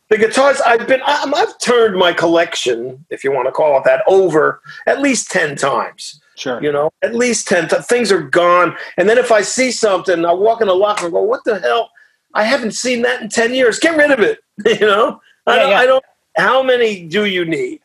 the guitars. I've been, i I've turned my collection, if you want to call it that, over at least ten times. Sure. You know, at least 10 t- things are gone. And then if I see something, I walk in the locker and go, what the hell? I haven't seen that in 10 years. Get rid of it. <laughs> you know, yeah, I, don't, yeah. I don't, how many do you need?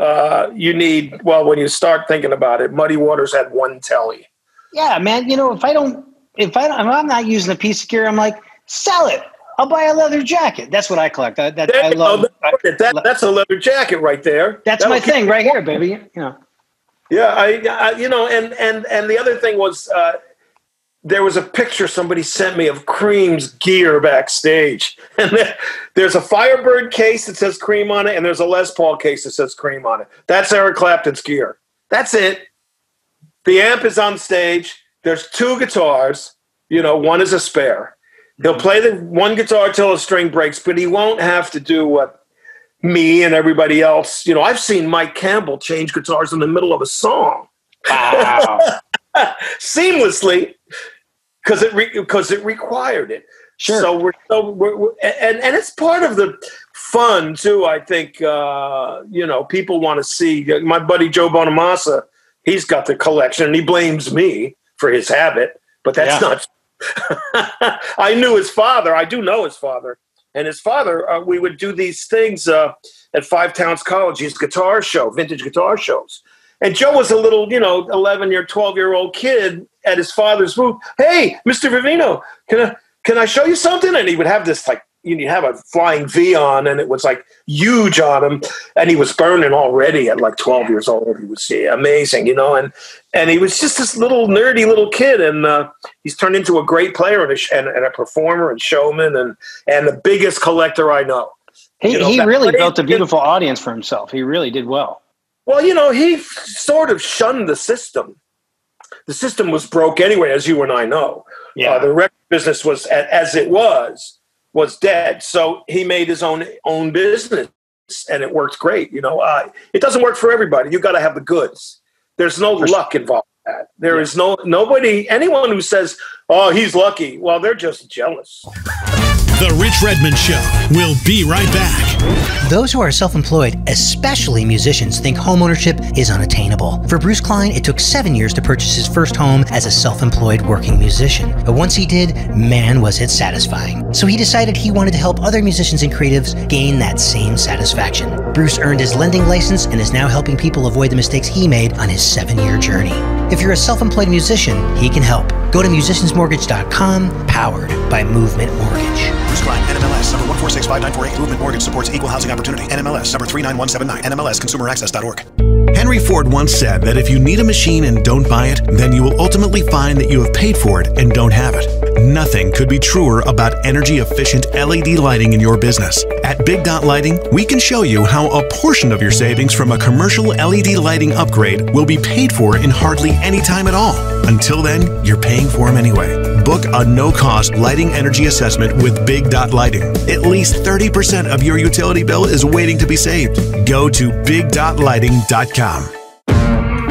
Uh, you need, well, when you start thinking about it, Muddy Waters had one telly. Yeah, man. You know, if I don't, if, I, if I'm not using a piece of gear, I'm like, sell it. I'll buy a leather jacket. That's what I collect. I, that, I love. I, that, that's a leather jacket right there. That's That'll my thing right here, baby. You know. Yeah, I, I, you know, and and and the other thing was uh, there was a picture somebody sent me of Cream's gear backstage, <laughs> and there's a Firebird case that says Cream on it, and there's a Les Paul case that says Cream on it. That's Eric Clapton's gear. That's it. The amp is on stage there's two guitars. You know, one is a spare. He'll mm-hmm. play the one guitar till a string breaks, but he won't have to do what me and everybody else. You know, I've seen Mike Campbell change guitars in the middle of a song. Wow. <laughs> Seamlessly, because it because re- it required it. Sure. So we're, so we're, we're, and and it's part of the fun too. I think uh, you know people want to see. My buddy Joe Bonamassa, he's got the collection, and he blames me for his habit, but that's yeah. not. <laughs> I knew his father. I do know his father, and his father. Uh, we would do these things uh, at Five Towns College. His guitar show, vintage guitar shows. And Joe was a little, you know, eleven year, twelve year old kid at his father's booth. Hey, Mister Vivino, can I can I show you something? And he would have this like you have a flying V on, and it was like huge on him, and he was burning already at like 12 years old. He was yeah, amazing, you know, and and he was just this little nerdy little kid, and uh, he's turned into a great player and a, and, and a performer and showman, and and the biggest collector I know. He, you know, he really built a beautiful audience for himself. He really did well. Well, you know, he sort of shunned the system. The system was broke anyway, as you and I know. Yeah. Uh, the record business was as it was was dead. So he made his own own business, and it worked great. You know, uh, it doesn't work for everybody. You got to have the goods. There's no luck involved. In that. There yeah. is no nobody. Anyone who says, "Oh, he's lucky," well, they're just jealous. The Rich Redmond Show. We'll be right back. Those who are self employed, especially musicians, think homeownership is unattainable. For Bruce Klein, it took seven years to purchase his first home as a self employed working musician. But once he did, man, was it satisfying. So he decided he wanted to help other musicians and creatives gain that same satisfaction. Bruce earned his lending license and is now helping people avoid the mistakes he made on his seven year journey. If you're a self employed musician, he can help. Go to musiciansmortgage.com, powered by Movement Mortgage. Bruce Klein, NMLS, number 1465948. Movement Mortgage supports equal housing opportunity. NMLS, number 39179. NMLS, consumeraccess.org. Henry Ford once said that if you need a machine and don't buy it, then you will ultimately find that you have paid for it and don't have it. Nothing could be truer about energy efficient LED lighting in your business. At Big Dot Lighting, we can show you how a portion of your savings from a commercial LED lighting upgrade will be paid for in hardly any time at all. Until then, you're paying for them anyway. Book a no cost lighting energy assessment with Big Dot Lighting. At least 30% of your utility bill is waiting to be saved. Go to bigdotlighting.com.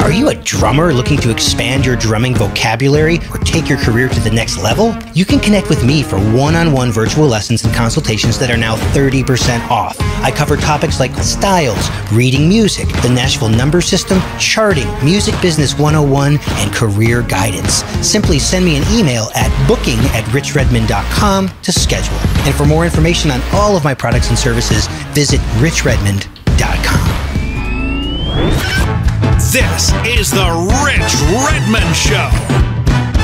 Are you a drummer looking to expand your drumming vocabulary or take your career to the next level? You can connect with me for one on one virtual lessons and consultations that are now 30% off. I cover topics like styles, reading music, the Nashville number system, charting, music business 101, and career guidance. Simply send me an email at booking at richredmond.com to schedule. And for more information on all of my products and services, visit richredmond.com. This is the Rich Redmond Show.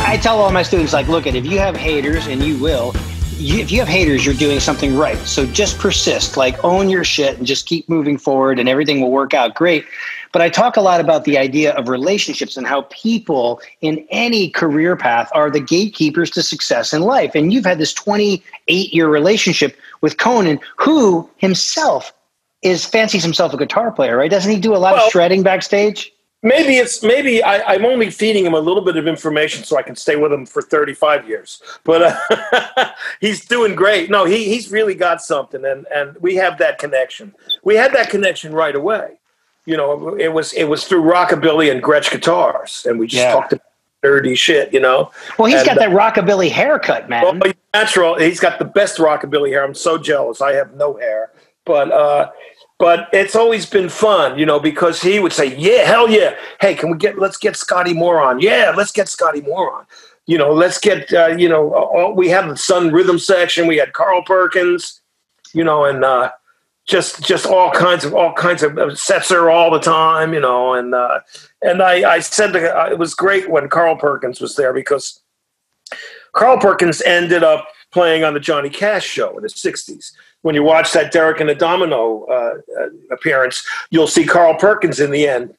I tell all my students, like, look at if you have haters, and you will, you, if you have haters, you're doing something right. So just persist, like own your shit, and just keep moving forward, and everything will work out great. But I talk a lot about the idea of relationships and how people in any career path are the gatekeepers to success in life. And you've had this 28 year relationship with Conan, who himself is fancies himself a guitar player, right? Doesn't he do a lot Well- of shredding backstage? Maybe it's maybe I, I'm only feeding him a little bit of information so I can stay with him for 35 years. But uh, <laughs> he's doing great. No, he he's really got something, and and we have that connection. We had that connection right away. You know, it was it was through rockabilly and Gretsch guitars, and we just Yeah. talked about dirty shit. You know, Well, he's And, got uh, that rockabilly haircut, man. well, natural. He's got the best rockabilly hair. I'm so jealous. I have no hair, but uh, but it's always been fun, you know, because he would say, "Yeah, hell yeah! Hey, can we get? Let's get Scotty Moore on. Yeah, let's get Scotty Moore on. You know, let's get. Uh, you know, all, we had the Sun Rhythm section. We had Carl Perkins. You know, and uh, just just all kinds of all kinds of uh, Setzer all the time. You know, and uh, and I I said to, uh, it was great when Carl Perkins was there because Carl Perkins ended up playing on the Johnny Cash show in the 60s. When you watch that Derek and the Domino uh, uh, appearance, you'll see Carl Perkins in the end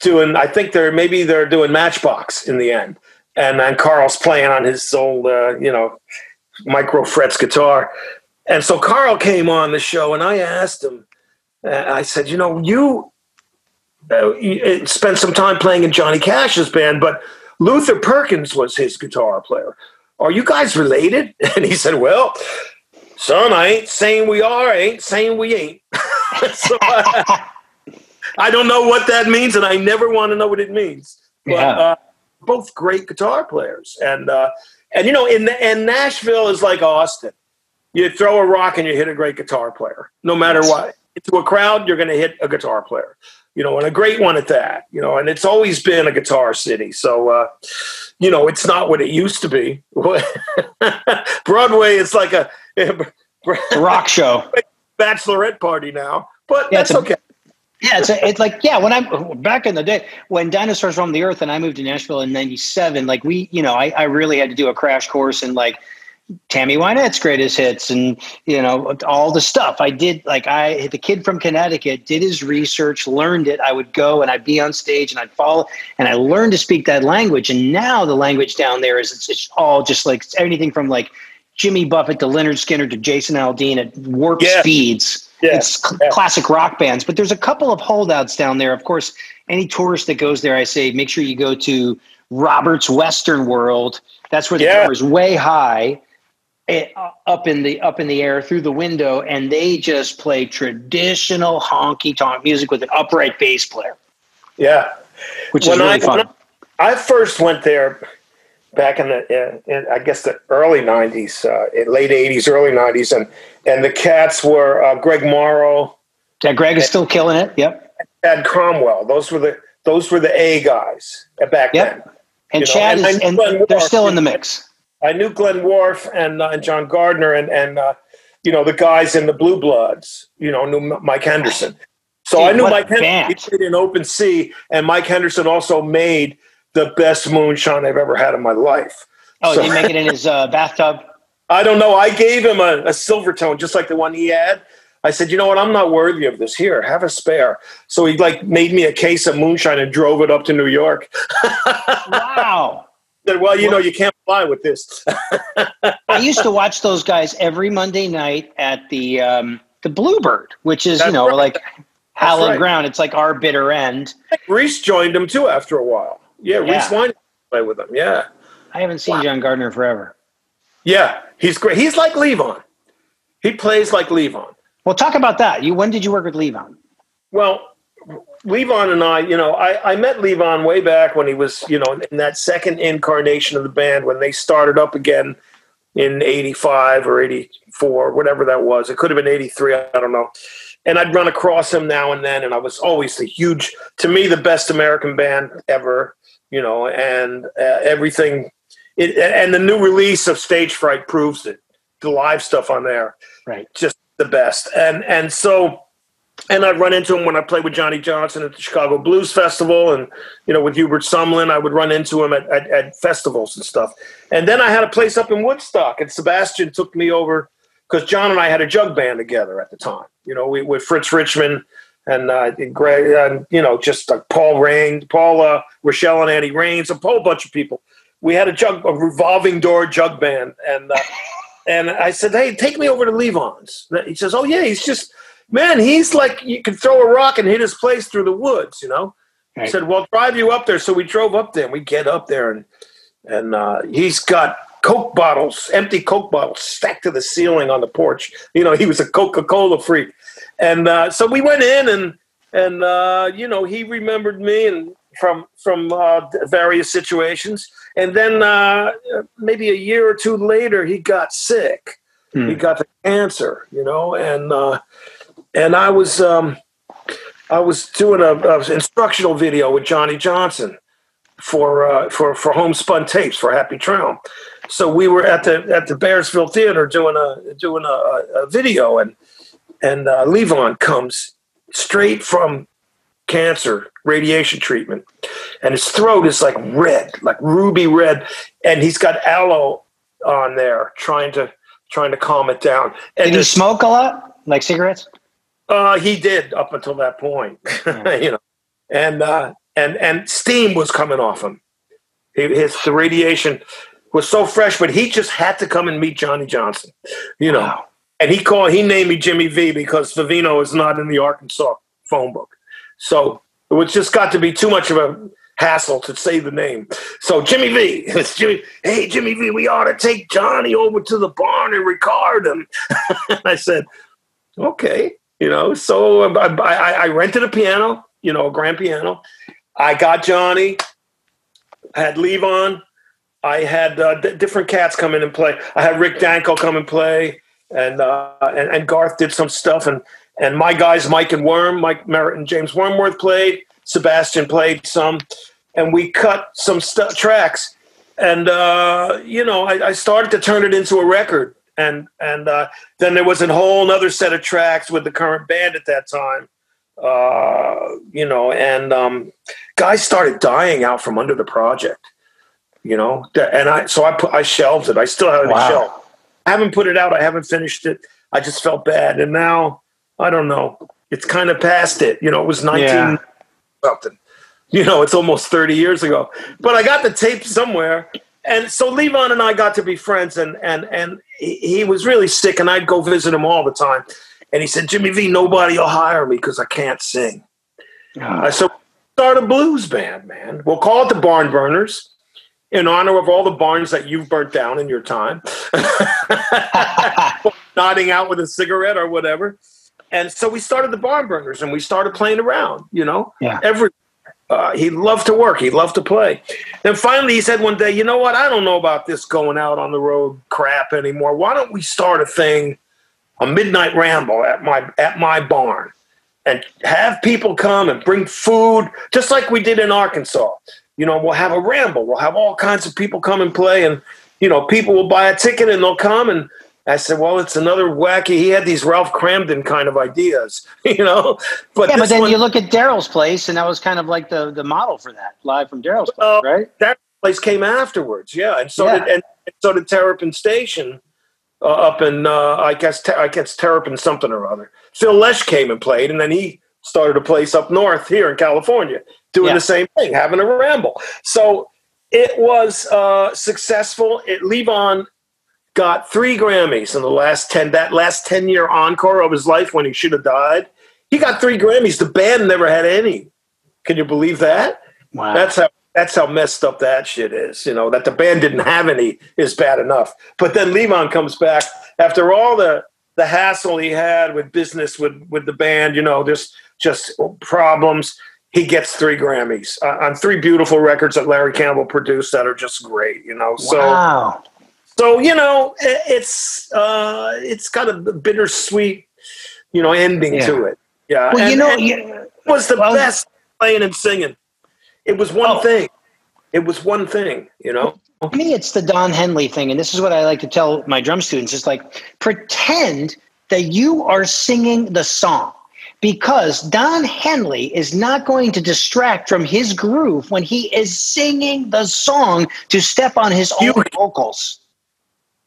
doing, I think they're maybe they're doing Matchbox in the end. And then Carl's playing on his old, uh, you know, micro frets guitar. And so Carl came on the show and I asked him, uh, I said, you know, you, uh, you uh, spent some time playing in Johnny Cash's band, but Luther Perkins was his guitar player. Are you guys related? <laughs> And he said, Well, son, I ain't saying we are, I ain't saying we ain't. <laughs> so I, <laughs> I don't know what that means, and I never want to know what it means. But Yeah. uh, both great guitar players. And uh, and you know, in and Nashville is like Austin. You throw a rock and you hit a great guitar player, no matter what. Into a crowd, you're going to hit a guitar player, you know, and a great one at that, you know. And it's always been a guitar city, so uh, you know, it's not what it used to be. <laughs> Broadway is like a <laughs> a rock show. bachelorette party now, but Yeah, that's it's a- okay. Yeah, it's, a, it's like yeah. When I'm back in the day when dinosaurs roamed the earth, and I moved to Nashville in '97, like we, you know, I, I really had to do a crash course in like Tammy Wynette's greatest hits, and you know all the stuff. I did like I the kid from Connecticut did his research, learned it. I would go and I'd be on stage and I'd follow, and I learned to speak that language. And now the language down there is it's, it's all just like anything from like Jimmy Buffett to Lynyrd Skynyrd to Jason Aldean at warp Yeah. speeds. Yeah. It's cl- Yeah. classic rock bands, but there's a couple of holdouts down there. Of course, any tourist that goes there, I say make sure you go to Robert's Western World. That's where the Yeah. drummer's way high, eh, up in the up in the air through the window, and they just play traditional honky tonk music with an upright bass player, Yeah. which is really I- fun. when I first went there back in the, uh, in, I guess the early '90s, uh, late '80s, early '90s, and and the cats were uh, Greg Morrow, yeah, Greg is still killing it. Yep, Chad Cromwell. Those were the those were the A guys uh, back Yep. then. and You know, Chad and is, and they're still in the mix. I knew Glenn Worf and uh, and John Gardner and and uh, you know the guys in the Blue Bloods. You know, knew Mike Henderson. So Dude, I knew Mike Henderson band. he played in Open Sea, and Mike Henderson also made the best moonshine I've ever had in my life. Oh, So- did he make it in his uh, bathtub? <laughs> I don't know. I gave him a, a Silvertone, just like the one he had. I said, you know what? I'm not worthy of this. Here, have a spare. So he like made me a case of moonshine and drove it up to New York. <laughs> Wow. Said, well, you know, you can't fly with this. <laughs> I used to watch those guys every Monday night at the um, the Bluebird, which is you know right. like Hallowed right. Ground. It's like our bitter end. Reese joined them too after a while. Yeah, Reese Yeah. Wine play with him. Yeah, I haven't seen wow. John Gardner forever. Yeah, he's great. He's like Levon. He plays like Levon. Well, talk about that. You when did you work with Levon? Well, Levon and I, you know, I, I met Levon way back when he was, you know, in that second incarnation of the band when they started up again in 85 or 84, whatever that was. It could have been 83, I don't know. And I'd run across him now and then, and I was always the huge, to me, the best American band ever, you know, and uh, everything. It, and the new release of Stage Fright proves it. The live stuff on there, right? Just the best. And and so and I'd run into him when I played with Johnnie Johnson at the Chicago Blues Festival, and you know with Hubert Sumlin, I would run into him at, at, at, festivals and stuff. And then I had a place up in Woodstock, and Sebastian took me over because John and I had a jug band together at the time. You know, we, with Fritz Richmond and uh, Greg, and you know, just uh, Paul Rain, Paul uh, Rishell and Annie Raines, a whole bunch of people. We had a jug, a revolving door jug band, and uh, <laughs> and I said, "Hey, take me over to Levon's." He says, "Oh yeah, he's just." Man, he's like you can throw a rock and hit his place through the woods, you know. Right. He said, "Well, drive you up there." So we drove up there, and we get up there, and and uh, he's got Coke bottles, empty Coke bottles, stacked to the ceiling on the porch. You know, he was a Coca Cola freak, and uh, so we went in, and and uh, you know, he remembered me and from from uh, various situations, and then uh, maybe a year or two later, he got sick. Hmm. He got the cancer, you know, and uh, and I was um, I was doing a, a, instructional video with Johnnie Johnson for uh, for for homespun tapes for Happy Traum. So we were at the at the Bearsville Theater doing a doing a, a video, and and uh, Levon comes straight from cancer radiation treatment, and his throat is like red, like ruby red, and he's got aloe on there trying to trying to calm it down. And Did he smoke a lot, like cigarettes? Uh, he did up until that point, <laughs> you know, and uh, and and steam was coming off him. His the radiation was so fresh, but he just had to come and meet Johnnie Johnson, you know. Wow. And he called. He named me Jimmy V because Vivino is not in the Arkansas phone book, so it was just got to be too much of a hassle to say the name. So Jimmy V, <laughs> it's Jimmy. Hey Jimmy V, we ought to take Johnnie over to the barn and record him. <laughs> I said, okay you know. So um, I, I, I rented a piano, you know, a grand piano. I got Johnnie. I had Levon. I had uh, d- different cats come in and play. I had Rick Danko come and play, and, uh, and and Garth did some stuff, and and my guys Mike and Worm, Mike Merritt and James Wormworth played. Sebastian played some, and we cut some st- tracks, and uh, you know I, I started to turn it into a record and and uh, then there was a whole other set of tracks with the current band at that time uh, you know and um, guys started dying out from under the project you know and i so i put i shelved it. I still have it wow. shelf i haven't put it out. I haven't finished it. I just felt bad. And now i don't know. It's kind of past it. You know it was 19 yeah. something. You know it's almost 30 years ago. But i got the tape somewhere and so Levon and I got to be friends, and and and he was really sick, and I'd go visit him all the time. And he said, "Jimmy V, nobody will hire me because I can't sing." Oh. I said, "Start a blues band, man. We'll call it the Barn Burners." In honor of all the barns that you've burnt down in your time, <laughs> <laughs> nodding out with a cigarette or whatever. And so we started the Barn Burners and we started playing around, you know, yeah. every uh, he loved to work. He loved to play. Then finally, he said one day, "You know what? I don't know about this going out on the road crap anymore. Why don't we start a thing, a midnight ramble at my at my barn, and have people come and bring food, just like we did in Arkansas. You know, we'll have a ramble. We'll have all kinds of people come and play, and you know, people will buy a ticket and they'll come and I said, well, it's another wacky. He had these Ralph Kramden kind of ideas, <laughs> you know. But yeah, but then one, you look at Daryl's place, and that was kind of like the the model for that, live from Daryl's place, right? That place came afterwards, yeah, and so yeah. did and, so did Terrapin Station uh, up in uh, I guess te- I guess Terrapin something or other. Phil Lesh came and played, and then he started a place up north here in California, doing yeah. the same thing, having a ramble. So it was uh, successful. It Levon got three Grammys in the last 10, that last 10 year encore of his life when he should have died. He got three Grammys. The band never had any. Can you believe that? Wow. That's how That's how messed up that shit is. You know that the band didn't have any is bad enough. But then Levon comes back after all the the hassle he had with business with with the band. You know, just just problems. He gets three Grammys uh, on three beautiful records that Larry Campbell produced that are just great. You know, so Wow. so you know it's uh, it's got a bittersweet you know ending Yeah. to it. Yeah, Well, you know, and you, it was the well- best playing and singing. It was one Oh. thing. It was one thing. You know. to me, it's the Don Henley thing, and this is what I like to tell my drum students: is like pretend that you are singing the song. Because Don Henley is not going to distract from his groove when he is singing the song to step on his own You- vocals.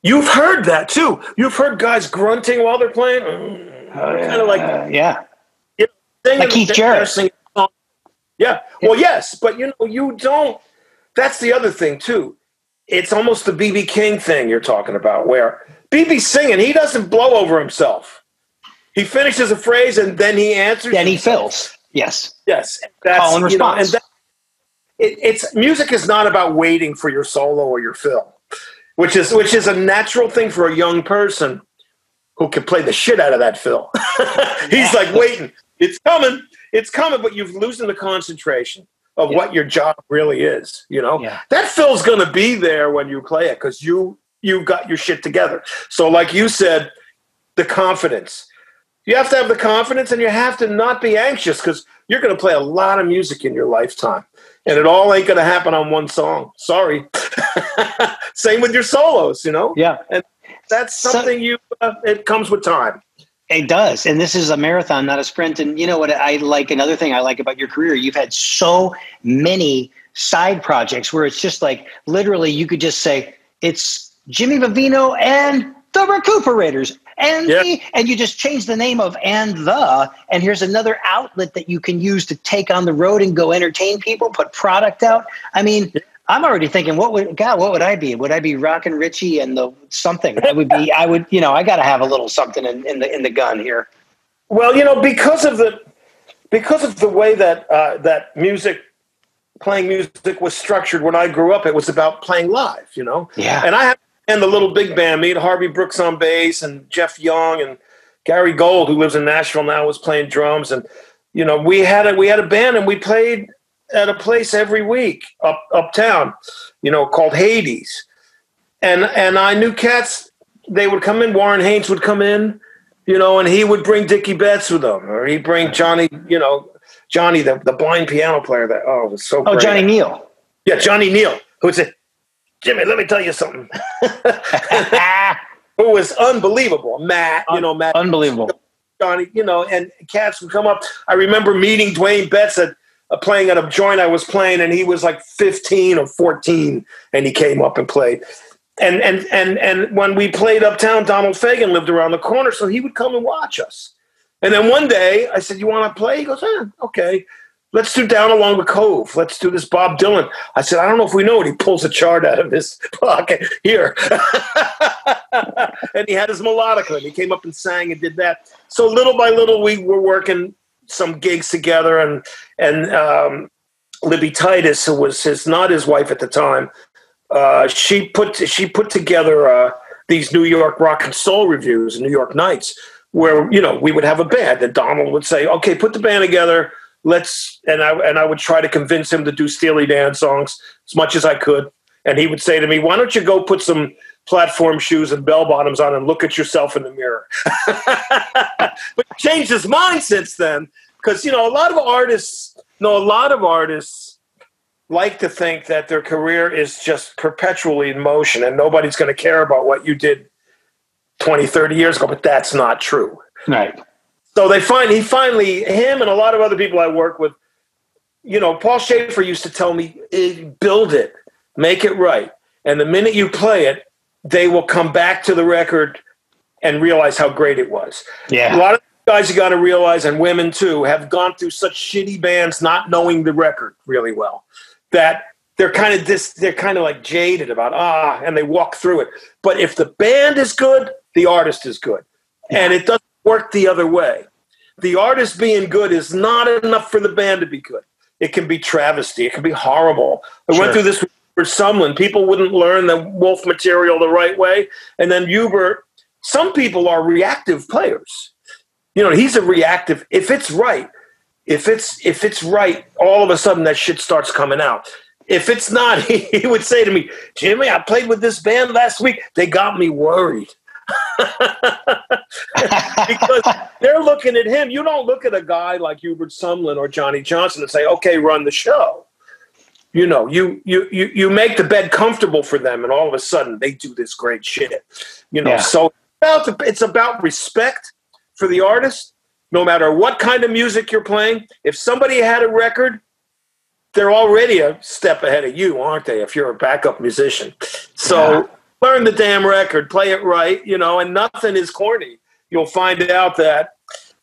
You've heard that too. You've heard guys grunting while they're playing. kind of like Uh, yeah. singing, like Keith Jarrett. they're singing a song. Yeah. Well, yes, but you know, you don't. That's the other thing too. It's almost the BB King thing you're talking about, where BB singing, he doesn't blow over himself. He finishes a phrase and then he answers. Then he fills. Yes. Yes, that's Call and you know, response. and that, it, it's music is not about waiting for your solo or your fill, which is which is a natural thing for a young person who can play the shit out of that fill. <laughs> He's like waiting, it's coming, it's coming, but you're losing the concentration of Yeah. what your job really is. You know Yeah. that fill's going to be there when you play it because you you got your shit together. So, like you said, the confidence. You have to have the confidence and you have to not be anxious because you're going to play a lot of music in your lifetime. And it all ain't going to happen on one song. Sorry. <laughs> Same with your solos, you know? Yeah. And that's So- something you, uh, it comes with time. It does. And this is a marathon, not a sprint. And you know what I like? Another thing I like about your career, you've had so many side projects where it's just like literally you could just say, it's Jimmy Vivino and the Rekooperators. And Yeah. the, and you just change the name of and the, and here's another outlet that you can use to take on the road and go entertain people, put product out. I mean, I'm already thinking, what would God? What would I be? Would I be Rockin' Richie and the something? I would be. I would. You know, I got to have a little something in, in the in the gun here. Well, you know, because of the because of the way that uh, that music playing music was structured when I grew up, it was about playing live. You know, Yeah. And I had and the little big band, me and Harvey Brooks on bass, and Jeff Young and Gary Gold, who lives in Nashville now, was playing drums, and you know, we had a we had a band, and we played at a place every week up uptown, you know, called Hades, and and I knew cats. They would come in. Warren Haynes would come in, you know, and he would bring Dickey Betts with him, or he'd bring Johnny, you know, Johnny, the, the blind piano player. That oh, it was so. Oh, great. Johnny Neal. Yeah, Johnny Neal, who would say, Jimmy, let me tell you something. <laughs> who was unbelievable. Matt, you know, Matt, Unbelievable. Johnny, you know, and cats would come up. I remember meeting Duane Betts at uh, playing at a joint I was playing, and he was like 15 or 14, and he came up and played. And and and and when we played uptown, Donald Fagen lived around the corner, so he would come and watch us. And then one day I said, "You want to play?" He goes, eh, "Okay." Let's do down along the cove. Let's do this Bob Dylan. I said, I don't know if we know it. He pulls a chart out of his <laughs> pocket here. <laughs> and he had his melodica and he came up and sang and did that. So little by little, we were working some gigs together. And, and um, Libby Titus, who was his, not his wife at the time, uh, she put, she put together uh, these New York rock and soul revues and New York nights where, you know, we would have a band and Donald would say, okay, put the band together let's and I and I would try to convince him to do Steely Dan songs as much as I could. And he would say to me, "Why don't you go put some platform shoes and bell bottoms on and look at yourself in the mirror?" <laughs> but changed his mind since then because you know a lot of artists, no, a lot of artists like to think that their career is just perpetually in motion and nobody's going to care about what you did 20 30 years ago but that's not true Right. So they find he finally him and a lot of other people I work with. You know, Paul Shaffer used to tell me, "Eh, "Build it, make it right, and the minute you play it, they will come back to the record and realize how great it was." Yeah, A lot of guys you got to realize, and women too, have gone through such shitty bands not knowing the record really well that they're kind of this they're kind of like jaded about ah, and they walk through it. But if the band is good, the artist is good, and it doesn't work the other way. The artist being good is not enough for the band to be good. it can be travesty. It can be horrible. I Sure. went through this with Sumlin. People wouldn't learn the Wolf material the right way, and then Hubert. Some people are reactive players. You know, he's a reactive. If it's right, if it's if it's right, all of a sudden that shit starts coming out. If it's not, he, <laughs> he would say to me, Jimmy, I played with this band last week. They got me worried. <laughs> because they're looking at him. You don't look at a guy like Hubert Sumlin or Johnnie Johnson and say, "Okay, run the show." You know, you you you you make the bed comfortable for them, and all of a sudden they do this great shit. You know, Yeah. so it's about it's about respect for the artist, no matter what kind of music you're playing. If somebody had a record, they're already a step ahead of you, aren't they? If you're a backup musician, so Yeah. Learn the damn record, play it right, you know, and nothing is corny. You'll find out that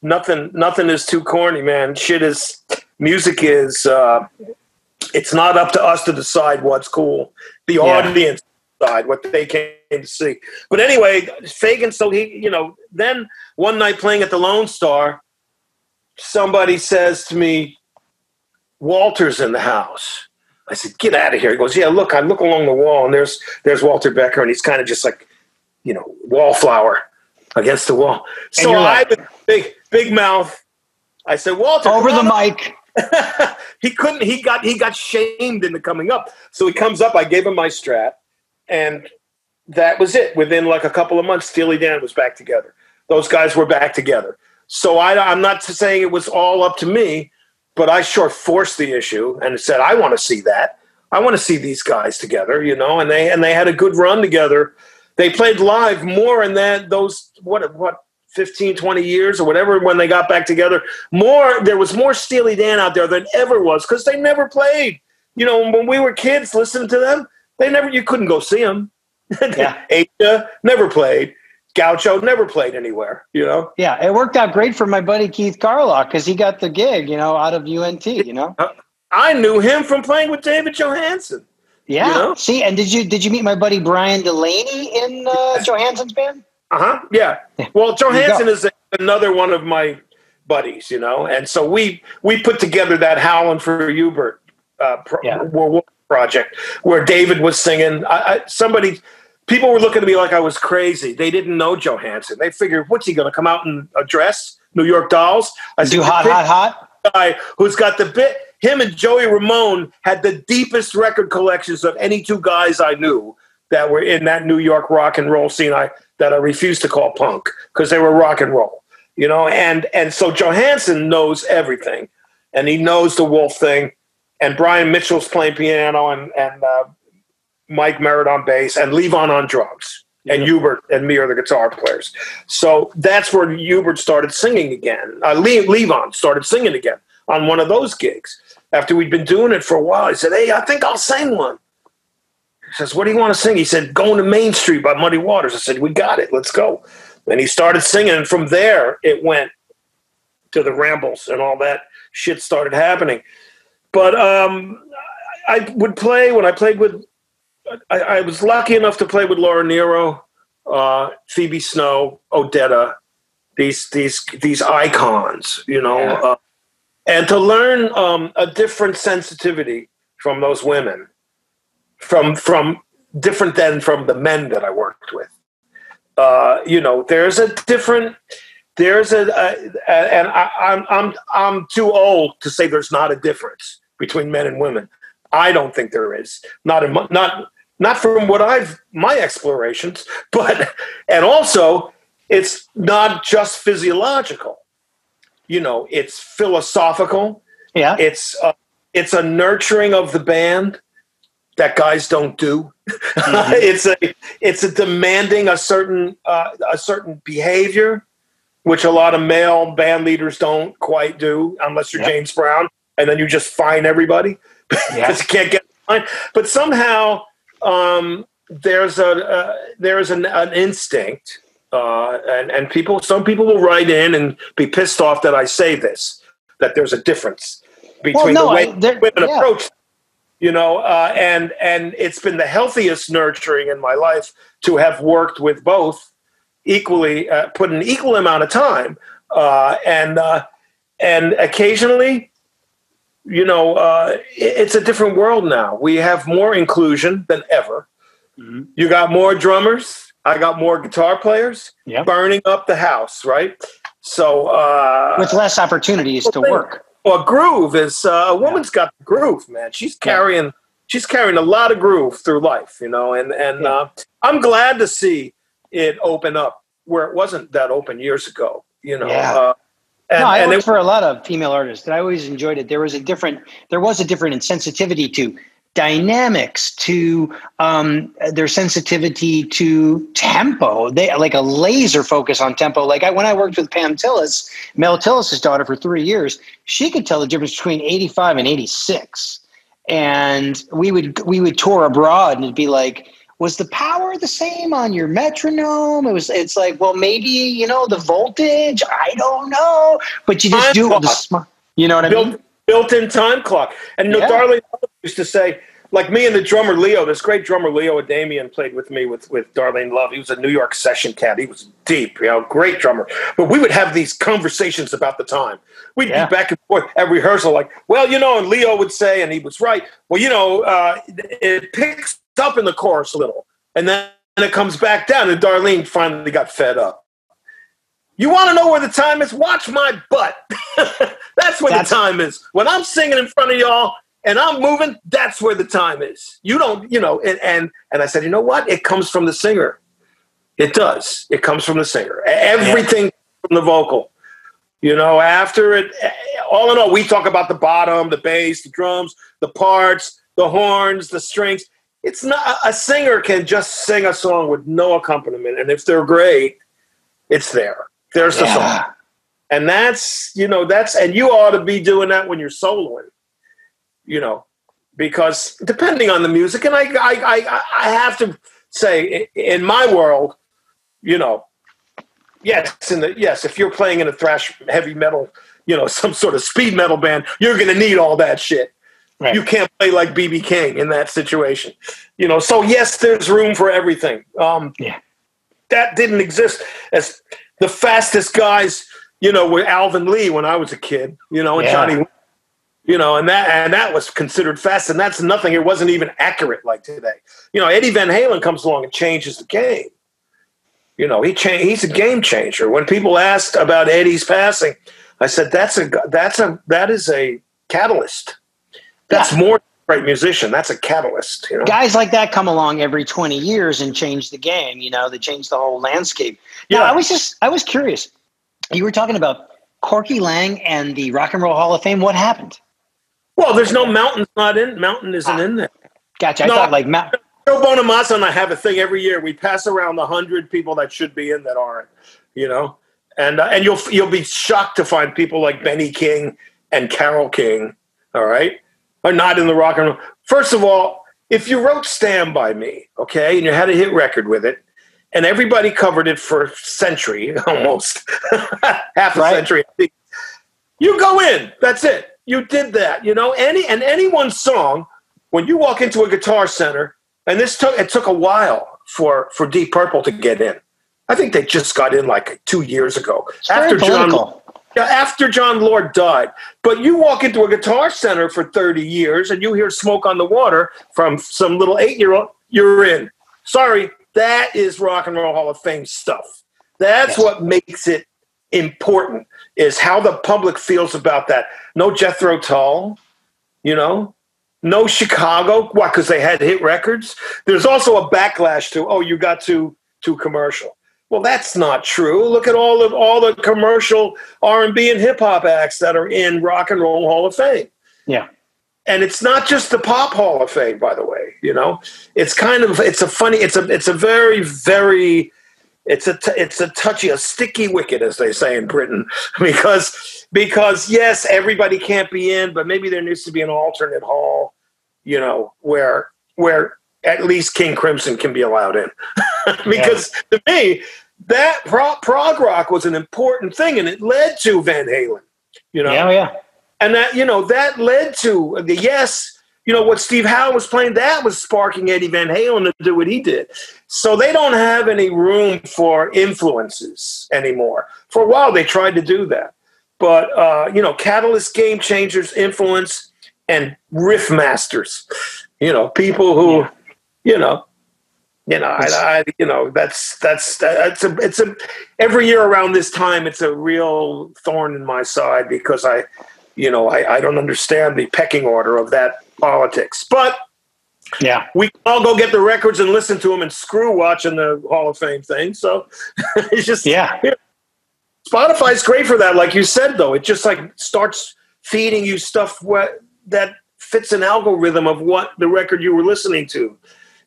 nothing nothing is too corny, man. Shit is music is uh it's not up to us to decide what's cool. The Yeah. audience decide what they came to see. But anyway, Fagen so he you know, then one night playing at the Lone Star, somebody says to me, Walter's in the house. I said, "Get out of here." He goes, "Yeah, look, I look along the wall, and there's there's Walter Becker, and he's kind of just like, you know, wallflower against the wall." So I, like- with big big mouth, I said, "Walter, Over the mic. <laughs> he couldn't. He got he got shamed into coming up. So he comes up. I gave him my strat, and that was it. Within like a couple of months, Steely Dan was back together. Those guys were back together. So I, I'm not saying it was all up to me, but I sure forced the issue and said I want to see that. I want to see these guys together, you know. And they and they had a good run together. They played live more in that those what what 15, 20 years or whatever when they got back together. More there was more Steely Dan out there than ever was because they never played. You know, when we were kids listening to them, they never you couldn't go see them. Yeah. <laughs> Aja never played. Gaucho never played anywhere. You know. Yeah, it worked out great for my buddy Keith Carlock because he got the gig, you know, out of UNT, you know. I knew him from playing with David Johansen. Yeah. You know? See, and did you did you meet my buddy Brian Delaney in uh, Johansen's band? Uh huh. Yeah. Well, There you Johansen go. is another one of my buddies, you know, and so we we put together that Howlin' for Hubert uh, pro- Yeah. World War project where David was singing. I, I, somebody, people were looking at me like I was crazy. They didn't know Johansen. They figured, what's he going to come out and address? New York Dolls. I Do "The hot, hot, hot. guy who's got the bit. Him and Joey Ramone had the deepest record collections of any two guys I knew that were in that New York rock and roll scene. I that I refused to call punk because they were rock and roll, you know. And and so Johansen knows everything, and he knows the Wolf thing. And Brian Mitchell's playing piano, and and uh, Mike Merritt on bass, and Levon on drums. And Hubert and me are the guitar players. So that's where Hubert started singing again. Uh, Le- Levon started singing again on one of those gigs. After we'd been doing it for a while, he said, Hey, I think I'll sing one. He says, What do you want to sing? He said, Going to Main Street by Muddy Waters. I said, We got it. Let's go. And he started singing. And from there, it went to the Rambles and all that shit started happening. But um, I I would play when I played with, I, I was lucky enough to play with Laura Nyro, uh, Phoebe Snow, Odetta, these these these icons, you know, Yeah. uh, and to learn um, a different sensitivity from those women, from from different than from the men that I worked with. Uh, you know, there's a different. There's a, and I, I'm I'm I'm too old to say there's not a difference between men and women. I don't think there is. Not in my, not not from what I've my explorations, <laughs> but and also it's not just physiological. You know, it's philosophical. Yeah. It's uh, it's a nurturing of the band that guys don't do. <laughs> it's a it's a demanding a certain uh, a certain behavior, which a lot of male band leaders don't quite do, unless you're Yep. James Brown, and then you just fine everybody <laughs> Yeah. because you can't get fine. But somehow um, there's a uh, there's an, an instinct, uh, and and people some people will write in and be pissed off that I say this that there's a difference between no, the way I- there- women yeah. approach you know uh, and and it's been the healthiest nurturing in my life to have worked with both equally uh, put an equal amount of time uh, and uh, and occasionally you know, uh, it's a different world now. We have more inclusion than ever. Mm-hmm. You got more drummers. I got more guitar players yep. burning up the house, right? So uh, with less opportunities to work. Well, groove is uh, a woman's yeah. got groove, man. She's carrying yeah. she's carrying a lot of groove through life, you know. And and yeah. uh, I'm glad to see it open up where it wasn't that open years ago, you know. And, no, I worked it, for a lot of female artists. I always enjoyed it. There was a different, there was a different insensitivity to dynamics, to um, their sensitivity to tempo. They like a laser focus on tempo. Like I, when I worked with Pam Tillis, Mel Tillis's daughter, for three years, she could tell the difference between eighty-five and eighty-six. And we would we would tour abroad, and it'd be like was the power the same on your metronome? It was. It's like, well, maybe you know the voltage. I don't know, but you just time do the. You know what built, I mean? Built-in time clock. And yeah. Darlene used to say, like me and the drummer Leo, this great drummer Leo Adamian played with me with with Darlene Love. He was a New York session cat. He was deep, you know, great drummer. But we would have these conversations about the time. We'd yeah. be back and forth at rehearsal, like, well, you know, and Leo would say, and he was right. Well, you know, uh, it picks up in the chorus a little, and then and it comes back down. And Darlene finally got fed up. You want to know where the time is? Watch my butt. <laughs> that's where that's, the time is. When I'm singing in front of y'all and I'm moving, that's where the time is. You don't, you know, and and, and I said, you know what? It comes from the singer. It does. It comes from the singer. Everything yeah. from the vocal. You know, after it, all in all, we talk about the bottom, the bass, the drums, the parts, the horns, the strings it's not a singer can just sing a song with no accompaniment, and if they're great, it's there. There's the yeah. song, and that's you know that's and you ought to be doing that when you're soloing, you know, because depending on the music, and I I I, I have to say in my world, you know, yes, in the yes, if you're playing in a thrash heavy metal, you know, <laughs> some sort of speed metal band, you're going to need all that shit. Right. You can't play like BB King in that situation. You know, so yes, there's room for everything. Um, yeah. That didn't exist as the fastest guys, you know, were Alvin Lee when I was a kid, you know, and yeah. Johnny, you know, and that, and that was considered fast. And that's nothing. It wasn't even accurate like today. You know, Eddie Van Halen comes along and changes the game. You know, he cha- he's a game changer. When people asked about Eddie's passing, I said, that's a, that's a, that is a catalyst that's yeah. more great musician. That's a catalyst. You know? Guys like that come along every 20 years and change the game. You know, they change the whole landscape. Yeah, I was just I was curious. You were talking about Corky Laing and the Rock and Roll Hall of Fame. What happened? Well, there's no mountains not in. Mountain isn't ah, in there. Gotcha. I no, thought like Mount. Joe Bonamassa and I have a thing every year. We pass around the hundred people that should be in that aren't. You know, and uh, and you'll you'll be shocked to find people like Benny King and Carole King. All right, are not in the rock and roll. First of all, if you wrote Stand By Me, okay, and you had a hit record with it, and everybody covered it for a century, <laughs> almost <laughs> half a right. century, you go in. That's it. You did that. You know, any and any one song, when you walk into a guitar center, and this took it took a while for for Deep Purple to get in. I think they just got in like two years ago it's after John Yeah, after Jon Lord died. But you walk into a guitar center for 30 years and you hear smoke on the water from some little eight year old, you're in. Sorry, that is Rock and Roll Hall of Fame stuff. That's yes. what makes it important is how the public feels about that. No Jethro Tull, you know, no Chicago. What? Because they had hit records. There's also a backlash to oh, you got too too commercial. Well, that's not true. Look at all of all the commercial R and B and hip hop acts that are in Rock and Roll Hall of Fame. Yeah, and it's not just the Pop Hall of Fame, by the way. You know, it's kind of it's a funny, it's a it's a very very it's a t- it's a touchy, a sticky wicket, as they say in Britain, <laughs> because because yes, everybody can't be in, but maybe there needs to be an alternate hall, you know, where where at least King Crimson can be allowed in. <laughs> because yeah. to me, that prog, prog rock was an important thing and it led to Van Halen, you know? Yeah, yeah. And that, you know, that led to the yes, you know, what Steve Howe was playing, that was sparking Eddie Van Halen to do what he did. So they don't have any room for influences anymore. For a while, they tried to do that. But, uh, you know, Catalyst Game Changers influence and riff masters. You know, people who, yeah. you know, you know, I, I, you know, that's that's that's a it's a every year around this time, it's a real thorn in my side because I, you know, I, I don't understand the pecking order of that politics. But yeah, we all go get the records and listen to them and screw watching the Hall of Fame thing. So <laughs> it's just yeah. Spotify's great for that, like you said. Though it just like starts feeding you stuff what, that fits an algorithm of what the record you were listening to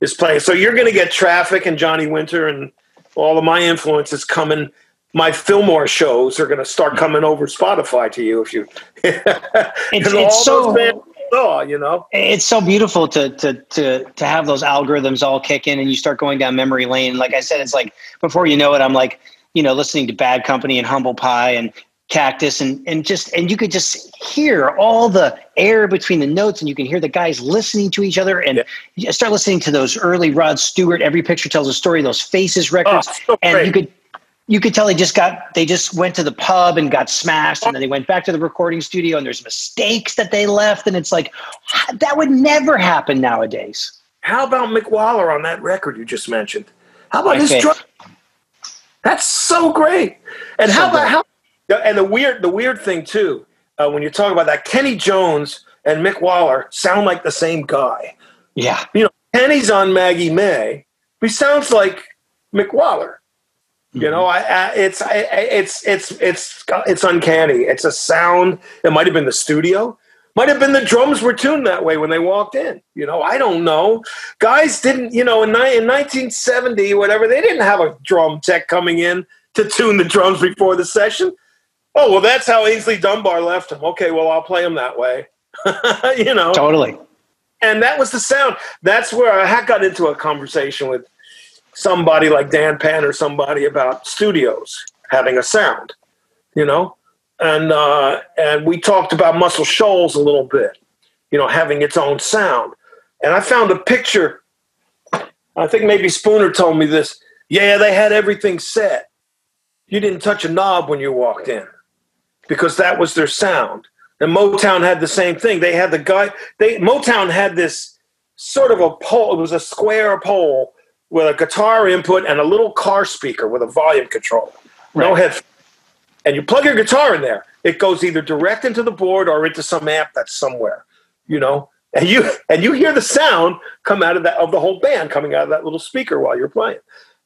is playing. So you're going to get traffic and Johnny Winter and all of my influences coming. My Fillmore shows are going to start coming over Spotify to you if you. <laughs> it's, it's so saw, you know. It's so beautiful to to to to have those algorithms all kick in and you start going down memory lane. Like I said, it's like before you know it, I'm like you know listening to Bad Company and Humble Pie and cactus and and just and you could just hear all the air between the notes and you can hear the guys listening to each other and yeah. start listening to those early Rod Stewart every picture tells a story those faces ah, records oh, so and you could you could tell they just got they just went to the pub and got smashed and then they went back to the recording studio and there's mistakes that they left and it's like that would never happen nowadays how about mick waller on that record you just mentioned how about his drum that's so great and so how about how and the weird, the weird thing too, uh, when you talk about that, Kenny Jones and Mick Waller sound like the same guy. Yeah, you know, Kenny's on Maggie May. He sounds like Mick Waller. Mm-hmm. You know, I, I it's I, it's it's it's it's uncanny. It's a sound. It might have been the studio. Might have been the drums were tuned that way when they walked in. You know, I don't know. Guys didn't. You know, in, in 1970, whatever, they didn't have a drum tech coming in to tune the drums before the session. Oh well, that's how Aynsley Dunbar left him. Okay, well I'll play him that way. <laughs> you know, totally. And that was the sound. That's where I got into a conversation with somebody like Dan Penn or somebody about studios having a sound. You know, and uh, and we talked about Muscle Shoals a little bit. You know, having its own sound. And I found a picture. I think maybe Spooner told me this. Yeah, they had everything set. You didn't touch a knob when you walked in because that was their sound. And Motown had the same thing. They had the guy. They Motown had this sort of a pole. It was a square pole with a guitar input and a little car speaker with a volume control. Right. No head. And you plug your guitar in there. It goes either direct into the board or into some amp that's somewhere. You know, and you and you hear the sound come out of that of the whole band coming out of that little speaker while you're playing.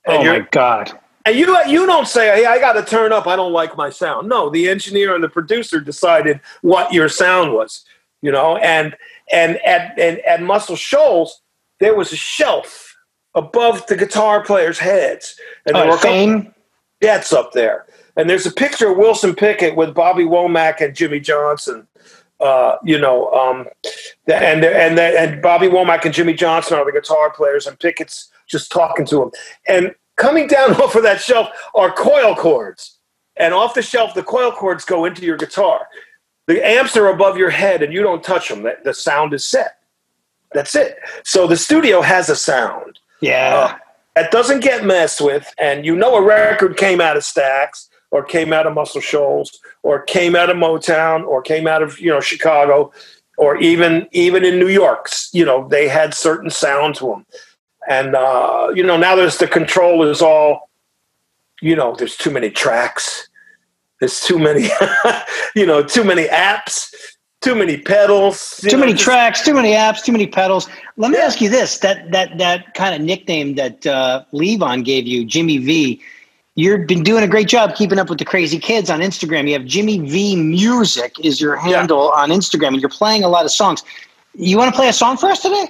And oh my god! And you you don't say, "Hey, I got to turn up. I don't like my sound." No, the engineer and the producer decided what your sound was. You know, and and at and at Muscle Shoals, there was a shelf above the guitar players' heads, and oh, fame. That's up there, and there's a picture of Wilson Pickett with Bobby Womack and Jimmy Johnson. Uh, you know, um, and and and Bobby Womack and Jimmy Johnson are the guitar players, and Pickett's just talking to him. And coming down <laughs> off of that shelf are coil cords. And off the shelf, the coil cords go into your guitar. The amps are above your head and you don't touch them. The sound is set. That's it. So the studio has a sound. Yeah. Uh, that doesn't get messed with. And you know a record came out of Stax or came out of Muscle Shoals or came out of Motown or came out of, you know, Chicago or even even in New York. You know, they had certain sound to them and uh, you know now there's the control is all you know there's too many tracks there's too many <laughs> you know too many apps too many pedals too know, many just, tracks too many apps too many pedals let me yeah. ask you this that that that kind of nickname that uh, levon gave you jimmy v you've been doing a great job keeping up with the crazy kids on instagram you have jimmy v music is your handle yeah. on instagram and you're playing a lot of songs you want to play a song for us today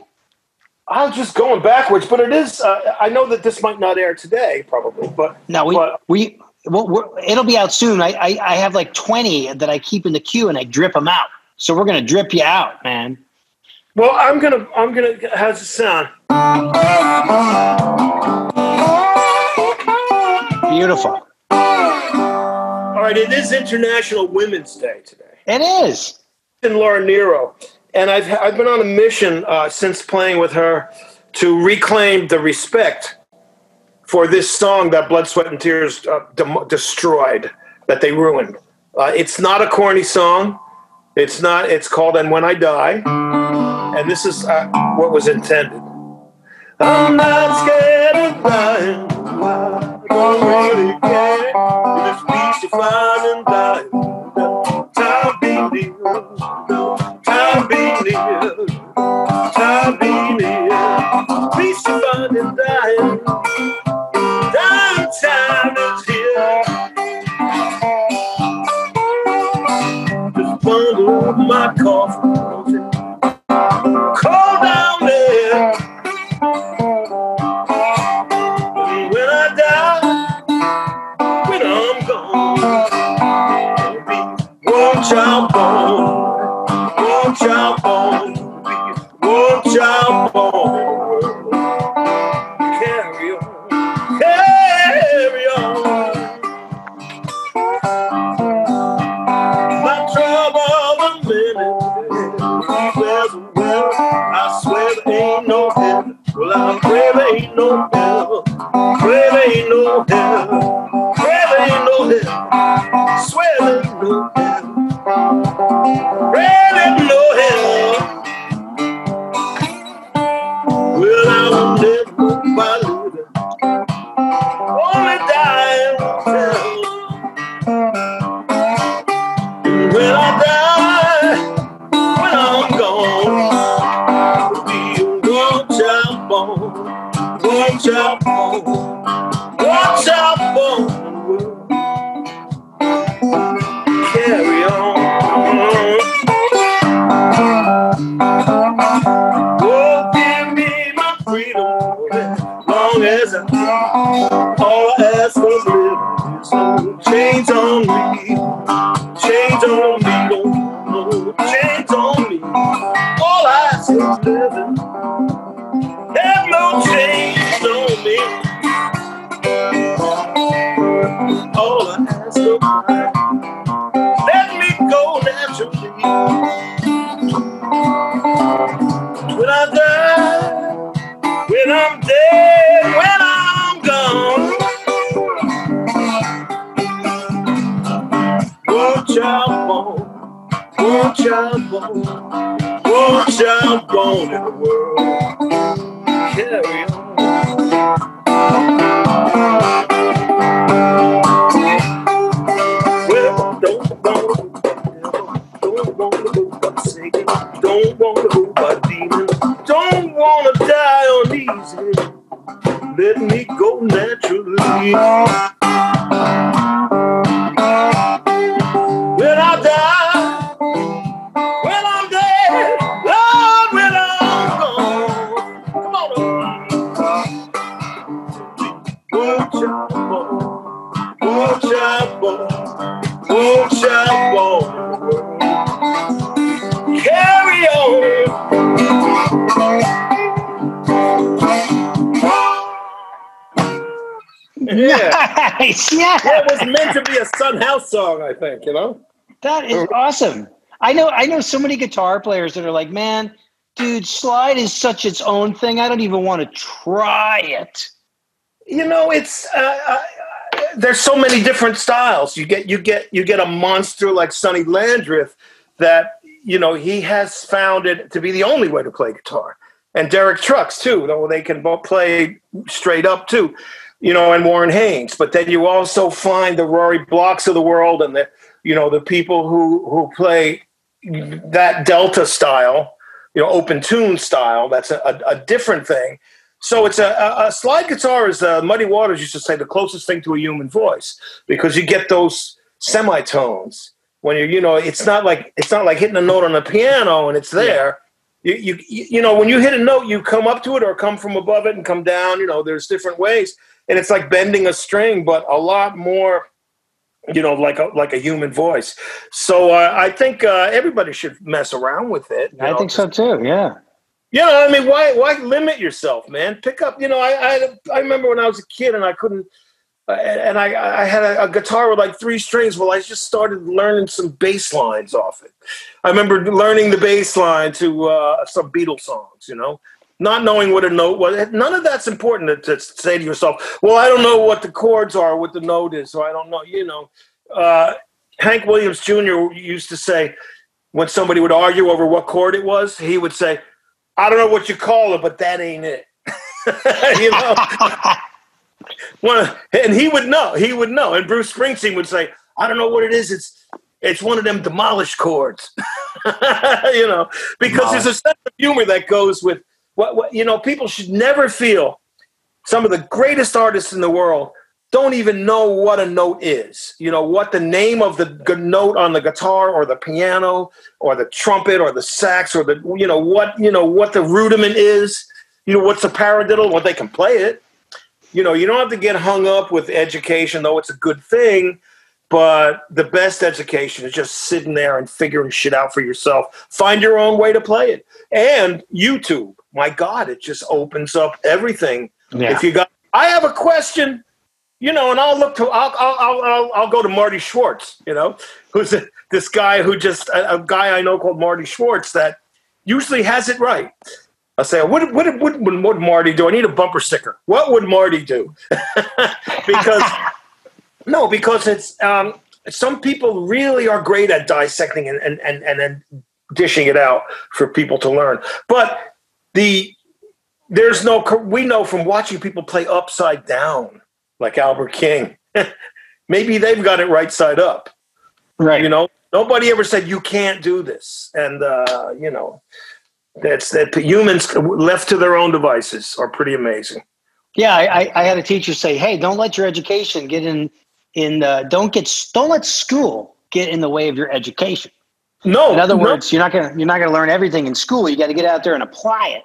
I was just going backwards, but it is. Uh, I know that this might not air today, probably, but no, we but, we well, it'll be out soon. I, I, I have like twenty that I keep in the queue, and I drip them out. So we're gonna drip you out, man. Well, I'm gonna I'm gonna. How's it sound? Beautiful. All right, it is International Women's Day today. It is. And Laura Nyro, and I've I've been on a mission uh, since playing with her to reclaim the respect for this song that Blood, Sweat, and Tears uh, de- destroyed, that they ruined. Uh, it's not a corny song. It's not. It's called "And When I Die," and this is uh, what was intended. I'm not scared of dying. I don't really care if it's peace to find and die. Time be near. Time be near. Time be near. Peace to find and die. Time, time my coffin. No hell. Pray there ain't no hell. Pray there ain't no hell. Swear ain't no hell. Pray there ain't no all I ask for living is no chains on me. Change on me, no chains on me. All I ask for is living. Have no chains on me. All I ask of life, let me go naturally. When I die, when I'm dead, one child born, one child born in the world. Carry on. Well, don't want don't want to go by Satan, don't want to go by demon, don't want to die on. Let me go naturally. House song, I think, you know? That is awesome. I know I know so many guitar players that are like, man, dude, slide is such its own thing. I don't even want to try it. You know, it's uh, uh, there's so many different styles. You get you get you get a monster like Sonny Landreth that you know he has found it to be the only way to play guitar, and Derek Trucks too, though they can both play straight up too, you know, and Warren Haynes. But then you also find the Rory Blocks of the world and the you know the people who who play that Delta style, you know, open tune style. That's a, a, a different thing. So it's a, a, a slide guitar is uh, Muddy Waters used to say the closest thing to a human voice because you get those semitones when you're you know it's not like it's not like hitting a note on a piano and it's there. You, you you know when you hit a note you come up to it or come from above it and come down. You know there's different ways and it's like bending a string, but a lot more you know, like a like a human voice. So uh, I think uh, everybody should mess around with it. I know. think so too. Yeah. You know, I mean, why why limit yourself, man? Pick up. You know, I I, I remember when I was a kid and I couldn't. Uh, and I, I had a, a guitar with like three strings. Well, I just started learning some bass lines off it. I remember learning the bass line to uh, some Beatles songs, you know, not knowing what a note was. None of that's important to, to say to yourself, well, I don't know what the chords are, what the note is, so I don't know, you know. Uh, Hank Williams Jr. used to say, when somebody would argue over what chord it was, he would say, "I don't know what you call it, but that ain't it." <laughs> you know. <laughs> One, and he would know. He would know. And Bruce Springsteen would say, "I don't know what it is. It's it's one of them demolished chords." <laughs> you know, because there's a sense of humor that goes with what, what you know. People should never feel some of the greatest artists in the world don't even know what a note is. You know, what the name of the g- note on the guitar or the piano or the trumpet or the sax or the, you know, what, you know, what the rudiment is, you know, what's a paradiddle, what they can play it. You know, you don't have to get hung up with education, though it's a good thing. But the best education is just sitting there and figuring shit out for yourself. Find your own way to play it. And YouTube, my God, it just opens up everything. Yeah. If you got, I have a question, you know, and I'll look to, I'll, I'll, I'll, I'll, I'll go to Marty Schwartz, you know, who's a, this guy who just, a, a guy I know called Marty Schwartz that usually has it right. I say, what, what, what, what would Marty do? I need a bumper sticker. What would Marty do? <laughs> because, <laughs> no, because it's, um, some people really are great at dissecting and, and, and, and then dishing it out for people to learn. But the, there's no, we know from watching people play upside down, like Albert King, <laughs> maybe they've got it right side up. Right. You know, nobody ever said you can't do this. And, uh, you know, that's that humans left to their own devices are pretty amazing. Yeah, I, I- had a teacher say, "Hey, don't let your education get in in uh, don't get don't let school get in the way of your education." No, In other no, words, you're not gonna you're not gonna learn everything in school. You got to get out there and apply it.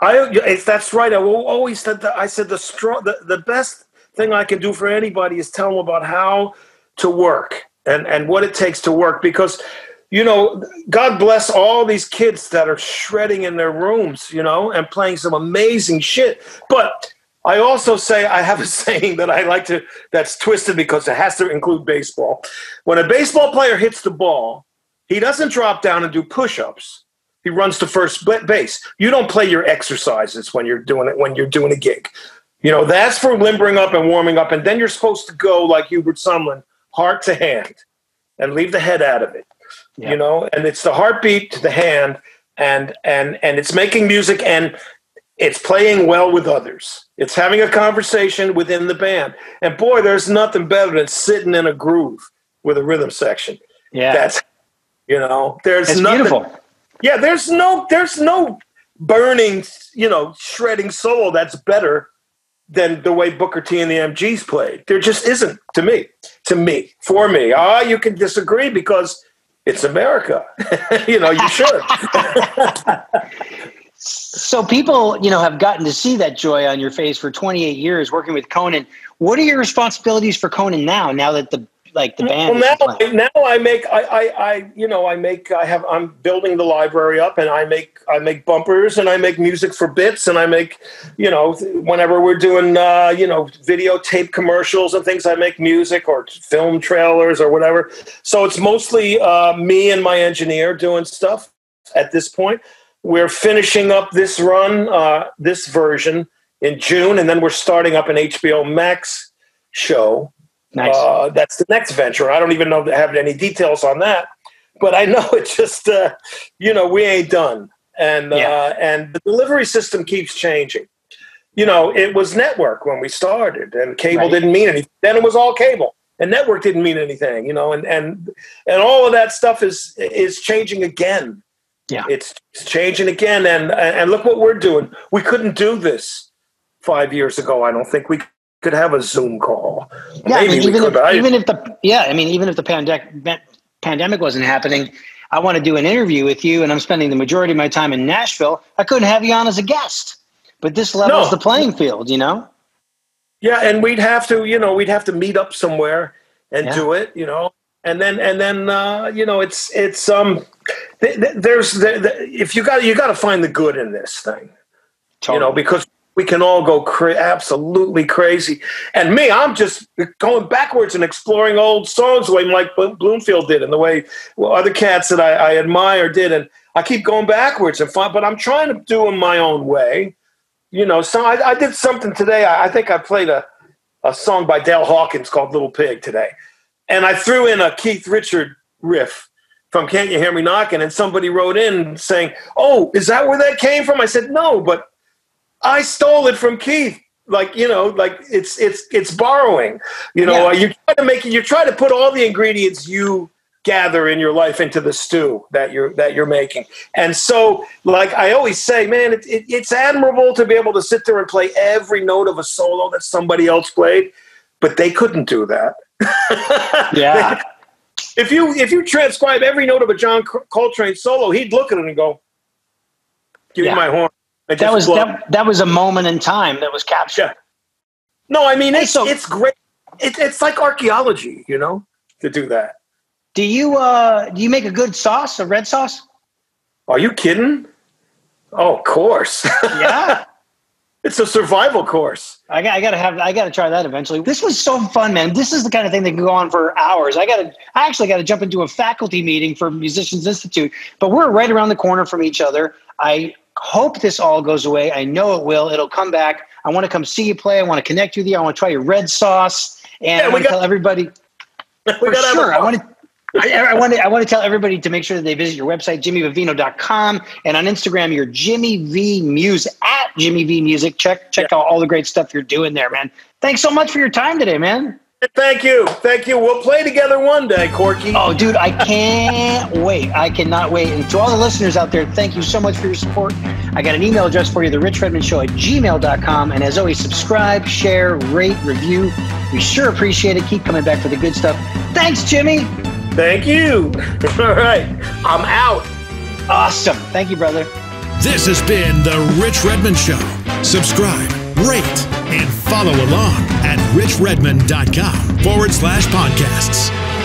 I if that's right. I will always said that. I said the strong, the, the best thing I can do for anybody is tell them about how to work and and what it takes to work because you know God bless all these kids that are shredding in their rooms, you know, and playing some amazing shit. But I also say I have a <laughs> saying that I like to that's twisted because it has to include baseball. When a baseball player hits the ball, he doesn't drop down and do push-ups he runs to first base. You don't play your exercises when you're doing it when you're doing a gig. You know that's for limbering up and warming up, and then you're supposed to go like Hubert Sumlin, heart to hand, and leave the head out of it. Yeah. You know, and it's the heartbeat to the hand, and and and it's making music and it's playing well with others. It's having a conversation within the band, and boy, there's nothing better than sitting in a groove with a rhythm section. Yeah, That's you know, there's it's nothing. beautiful. Yeah, there's no there's no burning, you know, shredding solo that's better than the way Booker T and the MGs played. There just isn't to me. To me, for me. Ah, you can disagree because it's America. <laughs> you know, you should. <laughs> So people, you know, have gotten to see that joy on your face for 28 years working with Conan. What are your responsibilities for Conan now? Now that the like the band. well, now, playing? now I make I, I, I you know I make I have I'm building the library up and I make I make bumpers and I make music for bits and I make you know whenever we're doing uh, you know videotape commercials and things I make music or film trailers or whatever. So it's mostly uh, me and my engineer doing stuff at this point. We're finishing up this run, uh, this version in June, and then we're starting up an HBO Max show nice. uh, that's the next venture. I don't even know have any details on that, but I know <laughs> it just uh, you know we ain't done, and Yeah. uh, and the delivery system keeps changing. You know, it was network when we started, and cable Right. didn't mean anything. Then it was all cable, and network didn't mean anything. You know, and and and all of that stuff is is changing again. Yeah. it's, it's changing again, and and look what we're doing. We couldn't do this five years ago. I don't think we could have a Zoom call. yeah, I Maybe mean, we even could, if, I- even if the yeah, I mean, even if the pandemic pandemic wasn't happening, I want to do an interview with you, and I'm spending the majority of my time in Nashville. I couldn't have you on as a guest, but this levels No. the playing field. You know. Yeah, and we'd have to, you know, we'd have to meet up somewhere and Yeah. do it, you know, and then and then uh, you know, it's it's um, th- th- there's the, the, if you got you got to find the good in this thing, you know, because we can all go cra- absolutely crazy. And me, I'm just going backwards and exploring old songs the way Mike Bloomfield did, and the way other cats that I, I admire did, and I keep going backwards and but I'm trying to do them my own way. You know, so I, I did something today. I, I think I played a, a song by Dale Hawkins called "Little Pig" today, and I threw in a Keith Richard riff from Can't You Hear Me Knocking, and somebody wrote in saying, "Oh, is that where that came from?" I said, "No, but I stole it from Keith." Like you know, like it's it's it's borrowing. You know, yeah. you try to make it. You try to put all the ingredients you gather in your life into the stew that you're that you're making. And so, like I always say, man, it, it, it's admirable to be able to sit there and play every note of a solo that somebody else played, but they couldn't do that. <laughs> yeah. if you if you transcribe every note of a John Coltrane solo, he'd look at it and go, "Give yeah. me my horn." That was that, that was a moment in time that was captured. Yeah. No, I mean it's so, it's great. It, it's like archaeology, you know, to do that. Do you uh do you make a good sauce, a red sauce? Are you kidding? Oh, of course. Yeah. <laughs> it's a survival course. I got, I got to have, I got to try that eventually. This was so fun, man. This is the kind of thing that can go on for hours. I got to, I actually got to jump into a faculty meeting for Musicians Institute, but we're right around the corner from each other. I hope this all goes away. I know it will. It'll come back. I want to come see you play. I want to connect with you. I want to try your red sauce, and yeah, I want to tell everybody. <laughs> For sure, I want to. I, I, want to I want to tell everybody to make sure that they visit your website, jimmyvivino.com, and on Instagram, you're Jimmy V Music at Jimmy V Music. Check check yeah. out all the great stuff you're doing there, man. Thanks so much for your time today, man. Thank you. Thank you. We'll play together one day, Corky. Oh, dude, I can't <laughs> wait. I cannot wait. And to all the listeners out there, thank you so much for your support. I got an email address for you, the Rich Redmond Show at gmail.com. And as always, subscribe, share, rate, review. We sure appreciate it. Keep coming back for the good stuff. Thanks, Jimmy. Thank you. <laughs> All right. I'm out. Awesome. Thank you, brother. This has been The Rich Redmond Show. Subscribe, rate, and follow along at richredmond.com forward slash podcasts.